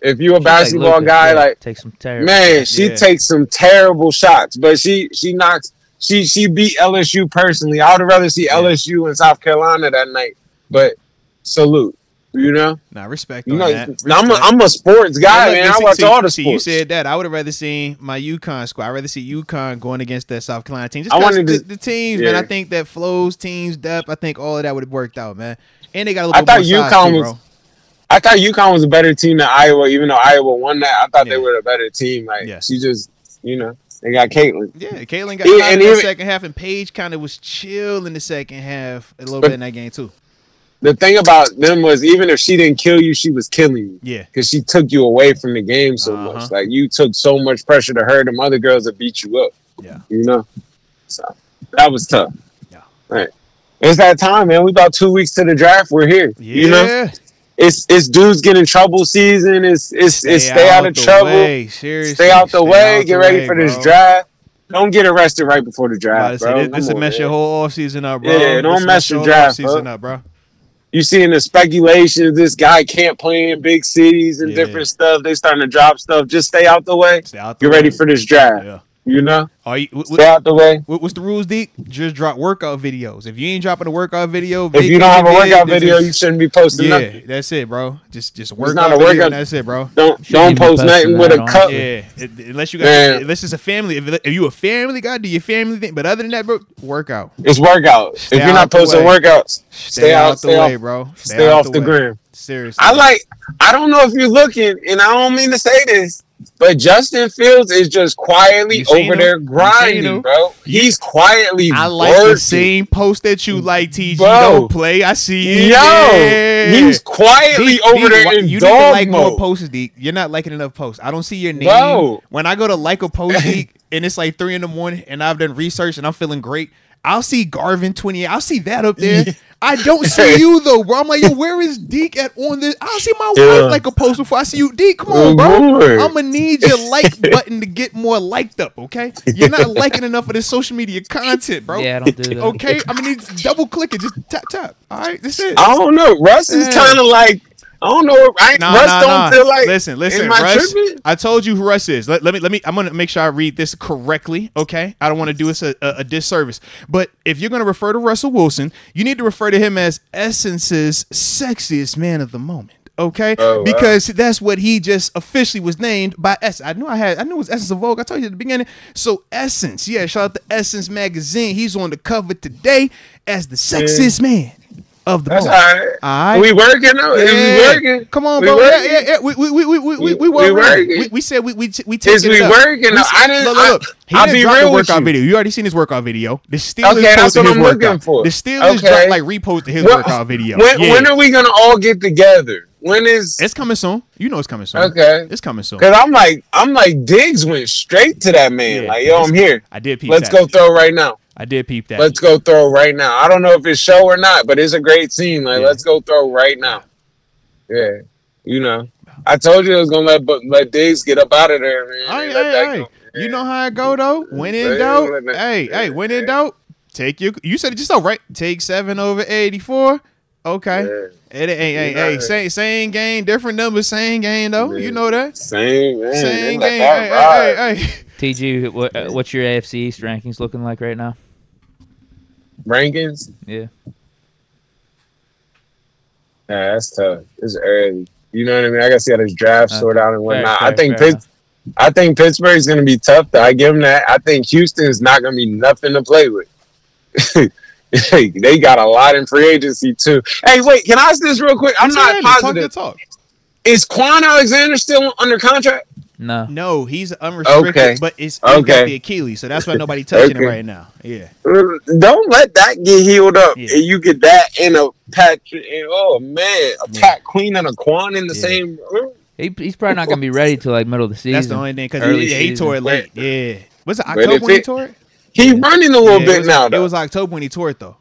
if you a She's basketball Luka, guy, yeah, like take some terrible. man, she Yeah. takes some terrible shots. But she she knocks. She she beat LSU personally. I would rather see Yeah. LSU in South Carolina that night. But salute, you know. Nah, respect You on know, that. I'm a, Respect. I'm a sports guy, Yeah, man. I see- watch see- all the see, sports. You said that. I would have rather seen my UConn squad. I'd rather see UConn going against that South Carolina team. Just I wanted the, to- the teams, man. I think that flows, teams, depth. I think all of that would have worked out, man. And they got a little I thought UConn too, was- bro. I thought UConn was a better team than Iowa, even though Iowa won that. I thought Yeah. they were a better team. Like Yeah. she just, you know, they got Caitlin. Yeah, Caitlin got Yeah, in the second half, and Paige kind of was chill in the second half a little But- bit in that game too. The thing about them was even if she didn't kill you, she was killing you. Yeah, because she took you away from the game so Uh-huh. much. Like you took so much pressure to her. Them other girls that beat you up. Yeah. you know. So that was tough. Yeah. Right. It's that time, man. We about two weeks to the draft. We're here. yeah. You know, it's it's dudes get in trouble season. It's it's it's stay out of trouble. Seriously, Stay out the Stay way. out Get the ready way, for this bro. draft. Don't get arrested right before the draft, say, bro. this, Come this will mess your whole off season up, bro. Yeah, don't This mess your draft, offseason bro. up, bro. You seeing the speculation this guy can't play in big cities and Yeah. different stuff. They starting to drop stuff. Just stay out the way. Stay out the Get ready for this draft. Yeah. You know, Are you? What, stay out the way. what- what's the rules, Deke? Just drop workout videos. If you ain't dropping a workout video, If you don't have a workout this video, is- you shouldn't be posting yeah, nothing. that's it, bro. Just just work not out a video, workout- and that's it, bro. Don't don't post post nothing with a on- cup. Yeah, it, unless you got Man. unless it's a family. If, if you a family guy, do your family thing. But other than that, bro, workout. It's workout. Stay if you're not posting way. workouts, Stay, Stay out, out- the stay way, off- bro. stay, out off the way. gram. Seriously, I like. I don't know if you're looking, and I don't mean to say this, but Justin Fields is just quietly over him? there You seen grinding, bro. He's quietly. I like working. the same post that you like, TG. Bro. Don't play. I see it. Yo, Yeah. he's quietly Deke, over Deke, there in you dog like more mode. posts, Deke. You're not liking enough posts. I don't see your name. Bro. When I go to like a post, Deke, and it's like three in the morning, and I've done research and I'm feeling great, I'll see Garvin 28. I'll see that up there. I don't see you though, bro. I'm like, yo, where is Deke at on this? I'll see my Yeah. wife like a post before I see you. Deke, come on, bro. Lord. I'm gonna need your like button to get more liked up, okay? You're not liking enough of this social media content, bro. Yeah, I don't do that. Okay, I'm gonna need to double click it, just tap tap. All right, that's it. I don't know. Russ is Yeah. kind of like I don't know. I Nah, Russ nah, don't nah. feel like. listen, listen, Russ. tripping? I told you who Russ is. Let, let me, let me. I'm gonna make sure I read this correctly. Okay, I don't want to do us a, a, a disservice. But if you're gonna refer to Russell Wilson, you need to refer to him as Essence's sexiest man of the moment. Okay, Oh, wow. because that's what he just officially was named by Essence. I knew I had. I knew it was Essence of Vogue. I told you at the beginning. So Essence, yeah, shout out to Essence magazine. He's on the cover today as the sexiest man of the That's all moment. right. All right. We working though. Yeah. we working? Come on, We bro. Yeah, yeah, yeah. We we we we we we, we, We- we working. We, we said we we t- we take Is it we up. working? We I didn't- Look, look, look. He I'll didn't be drop real the with workout you. video. You already seen his workout video. The Steelers Okay, that's posted what his I'm looking workout. for. The Steelers Okay. dropped, like reposted his What- workout video. When, yeah. when are we gonna all get together? When is? it's coming soon. You know it's coming soon. Okay. It's coming soon. Cause I'm like, I'm like, Diggs went straight to that man. Yeah. like, yo, I'm here. I did Let's that. go throw right now. I did peep that. Let's go throw right now. I don't know if it's show or not, but it's a great scene. Like, Yeah. let's go throw right now. Yeah, you know, I told you I was gonna let but let Diggs get up out of there, man. All right, hey, hey. go. You know how I go though. When in Yeah, doubt, let hey, hey, when in yeah. doubt, take your. You said it yourself, right? Take seven over eighty-four. Okay. Yeah. It ain't, hey, hey, same, same game, different numbers, same game though. You know that. Same, man. Same game. that Hey, hey, hey, hey. TG, what, uh, what's your AFC East rankings looking like right now? Rankings. Yeah. Yeah, that's tough. It's early. You know what I mean? I gotta see how this draft Okay. sort out and whatnot. Fair, I think fair, Pitts, I think Pittsburgh's gonna be tough. Though. I give them that. I think Houston is not gonna be nothing to play with. they got a lot in free agency too. Hey, wait, can I ask this real quick? I'm not Talk your positive. talk. Is Kwon Alexander still under contract? No. No, he's unrestricted, Okay. but it's, it's Okay. got the Achilles, so that's why nobody touching Okay. it right now. Yeah, mm, Don't let that get healed up. Yeah. And you get that in a Pat. And, oh man, a Yeah. Pat Queen and a Kwon in the Yeah. same room. He, he's probably not going to be ready till like middle of the season. that's the only thing because he, yeah, he tore it late. Yeah, was it October if when he it- tore it? He Yeah. running a little Yeah, bit was, now. It was October when he tore it though.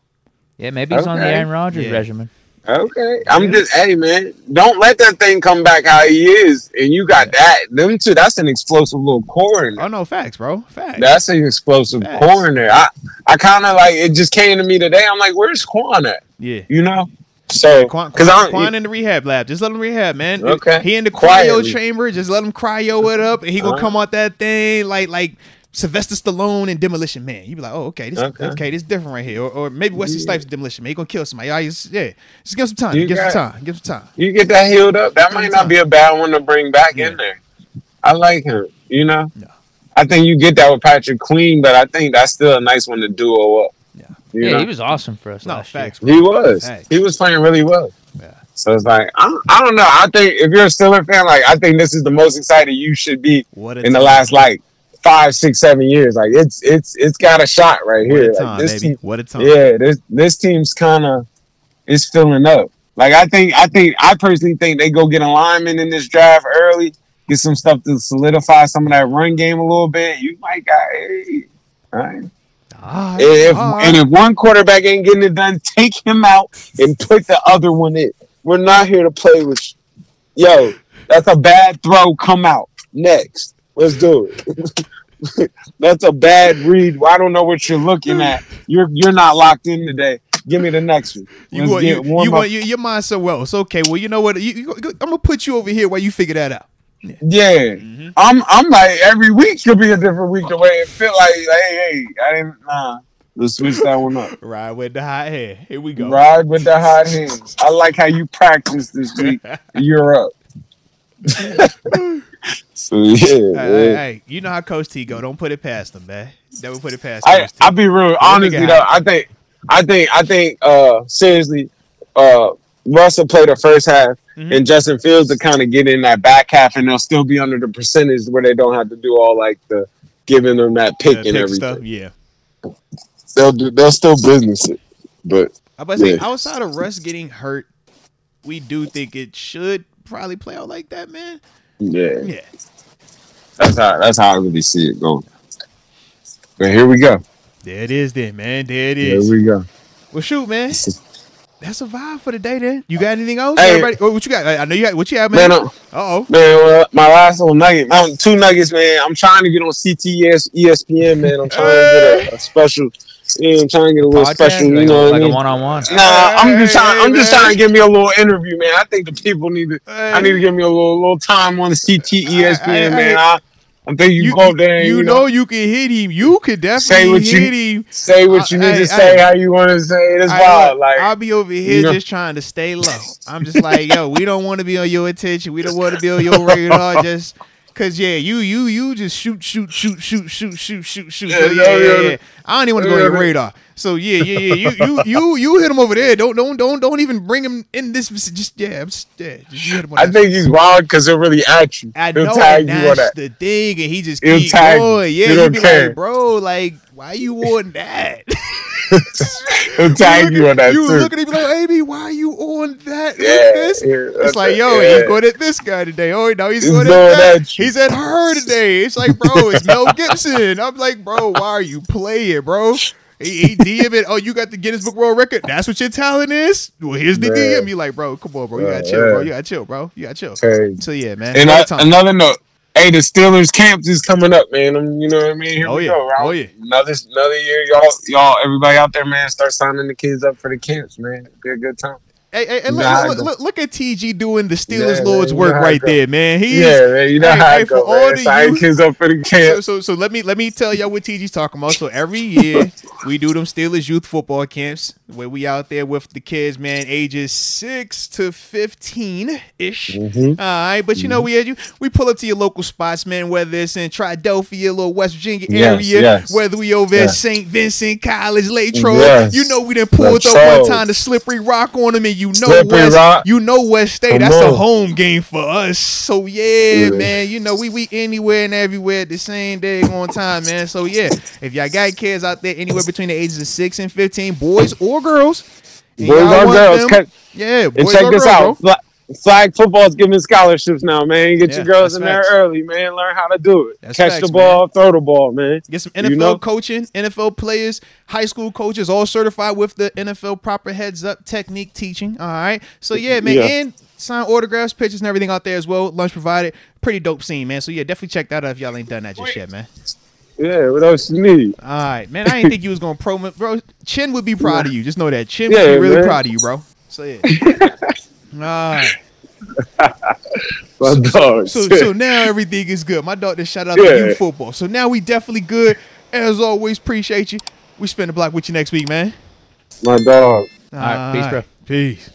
Yeah, maybe he's on the Aaron Rodgers Yeah. regimen. Okay, I'm Yeah. just hey man, don't let that thing come back how he is, and you got that. Them two, that's an explosive little there. Oh no, facts, bro, facts. That's an explosive Facts. there. I, I kind of like it. Just came to me today. I'm like, where's Kwon at? yeah. You know, so because Kwon, I'm Kwon in the rehab lab. Just let him rehab, man. Okay. He in the cryo Quietly. chamber. Just let him cryo it up, and he gonna Uh-huh. come out that thing like like Sylvester Stallone and Demolition Man. You'd be like, oh, okay, this okay, Okay. this different right here, or, or maybe Wesley Yeah. Snipes Demolition Man. He gonna kill somebody. Yeah, just, yeah. Just give him some time. You Give him got- some time. Give some time. you get that healed up. That might not be a bad one to bring back Yeah. in there. I like him. You know, Yeah. I think you get that with Patrick Queen, but I think that's still a nice one to duo up. Yeah. You yeah, know? he was awesome for us No last facts. He was. Facts. He was playing really well. Yeah. So it's like I, I don't know. I think if you're a Steeler fan, like I think this is the most excited you should be What a in the last like five, six, seven years. Like it's it's it's got a shot right What here. a Like, this baby. team, What a time. yeah, this this team's kind of is filling up. Like I think I think I personally think they go get a lineman in this draft early, get some stuff to solidify some of that run game a little bit. You might got. Hey, all right. Ah, all right, If, right. And if one quarterback ain't getting it done, take him out and put the other one in. We're not here to play with you. Yo, that's a bad throw. Come out. Next. Let's do it. that's a bad read. I don't know what you're looking at. You're you're not locked in today. Give me the next one. You Let's want get you, you want you, your mind so well. It's okay. Well, you know what? You, you, I'm gonna put you over here while you figure that out. Yeah. Mhm. I'm I'm like every week could be a different week the way it feel like hey, hey, I didn't nah. Let's switch that one up. Ride with the hot hair. Here we go. Ride with the hot hands. I like how you practice this week. You're up. so yeah, Hey, hey, hey, you know how Coach T go. Don't put it past him, man. Never put it past I Coach T. I'll be real. Honestly though, I think I think I think uh seriously, uh Russell played the first half Mhm. and Justin Fields to kind of get in that back half and they'll still be under the percentage where they don't have to do all like the giving them that pick Uh, and pick everything. stuff. Yeah. They'll do they'll still business it. But I say, Yeah. outside of Russ getting hurt, we do think it should probably play out like that, man. Yeah. Yeah. That's how that's how I really see it going. But here we go. There it is, then, man. There it is. Here we go. Well, shoot, man. That's a vibe for the day, then. You got anything else? Hey. Everybody, what you got? I know you got. What you have, man? Man, uh, oh. man, well, my last little nugget, um, two nuggets, man. I'm trying to get on CTS, ESPN, man. I'm trying to get a, a special, Yeah, I'm trying to get a little Podcast, special. You like, know what like I a mean? one on one. Nah, I'm just Hey, trying. I'm just trying to give me a little interview, man. I think the people need to. I need to give me a little little time on the CT ESPN, I- man. I, I think you, You, go there. You, you, know, you can hit him. You could Say definitely what you- hit him. say what you I- need I- to say, how you want to say it. It's wild. look, Like I'll be over here you know. just trying to stay low. I'm just like, yo, we don't want to be on your attention. We don't want to be on your radar. Just cause, yeah, you, you, you just shoot, shoot, shoot, shoot, shoot, shoot, shoot, shoot. So, Yeah, yeah, yeah, yeah. yeah. I don't even want to go on your radar. So yeah, yeah, yeah. You, you, you, you hit him over there. Don't, don't, don't, don't even bring him in this. Just yeah, just, yeah. Just you hit him on I that think he's wild because he'll really act you. I He'll know tag and you on that's that. the thing, and he just He'll keep tag going. He Yeah, you don't be care. like, bro, like, why you on that? He'll tag you on that You too. look at him like, Amy, why you on that? with this? yeah, It's like, yo, yeah. he's going at this guy today. Oh, no, he's He's going at that. at. He's at her today. It's like, bro, it's Mel Gibson. I'm like, bro, why are you playing, bro? He, he DM it. Oh, you got the Guinness Book World Record. That's what your talent is. Well, here's the Man. DM. You like, bro, come on, bro. You gotta chill, bro. You gotta chill, bro. You gotta chill. Crazy. So yeah, man. And I, another note. Hey, the Steelers camps is coming up, man. Um, you know what I mean? Here Oh, we yeah. go. Right? Oh, yeah. Another another year, y'all, y'all, everybody out there, man, start signing the kids up for the camps, man. Be a good time. Hey, hey, hey, look, Nah, look, look, look at TG doing the Steelers Yeah, Lord's man, you work know right there, man. He's yeah, man. You know hey, how hey, go, for all the youth- kids up for the so, camp. so so let me let me tell y'all what TG's talking about. So every year we do them Steelers youth football camps where we out there with the kids, man, ages six to fifteen ish. Mhm. All right, but you know we had you. We pull up to your local spots, man. Whether it's in Triadelphia, little West Virginia Yes, area, yes. whether we over at St. Vincent College, Latrobe, Yes. you know we done pulled up Latrobe. one time the Slippery Rock on them, and you know Slippery West, Rock. you know West State. Come That's a home game for us. So yeah, Yeah. man. You know we we anywhere and everywhere at the same day on time, man. So yeah, if y'all got kids out there anywhere between the ages of six and fifteen, boys or girls, Boys or girls, them- yeah, And check or this girls, out. bro. Fla- Flag football's giving scholarships now, man. Get Yeah, your girls in there early, man. Learn how to do it. That's Catch facts, the ball, throw the ball, man. Get some You NFL know? coaching, NFL players, high school coaches, all certified with the NFL proper heads up technique teaching. All right. So yeah, man, Yeah. and sign autographs, pictures, and everything out there as well. Lunch provided. Pretty dope scene, man. So yeah, definitely check that out if y'all ain't done that just yet, man. Yeah, what else you need? All right, man. I didn't think you was gonna promo, bro. Chin would be proud of you. Just know that Chin Yeah, would be really man. proud of you, bro. So yeah. All right. My dog. So so now everything is good. My dog just shout out Yeah. to you football. So now we definitely good. As always, appreciate you. We spend the block with you next week, man. My dog. All right, peace, bro. Peace.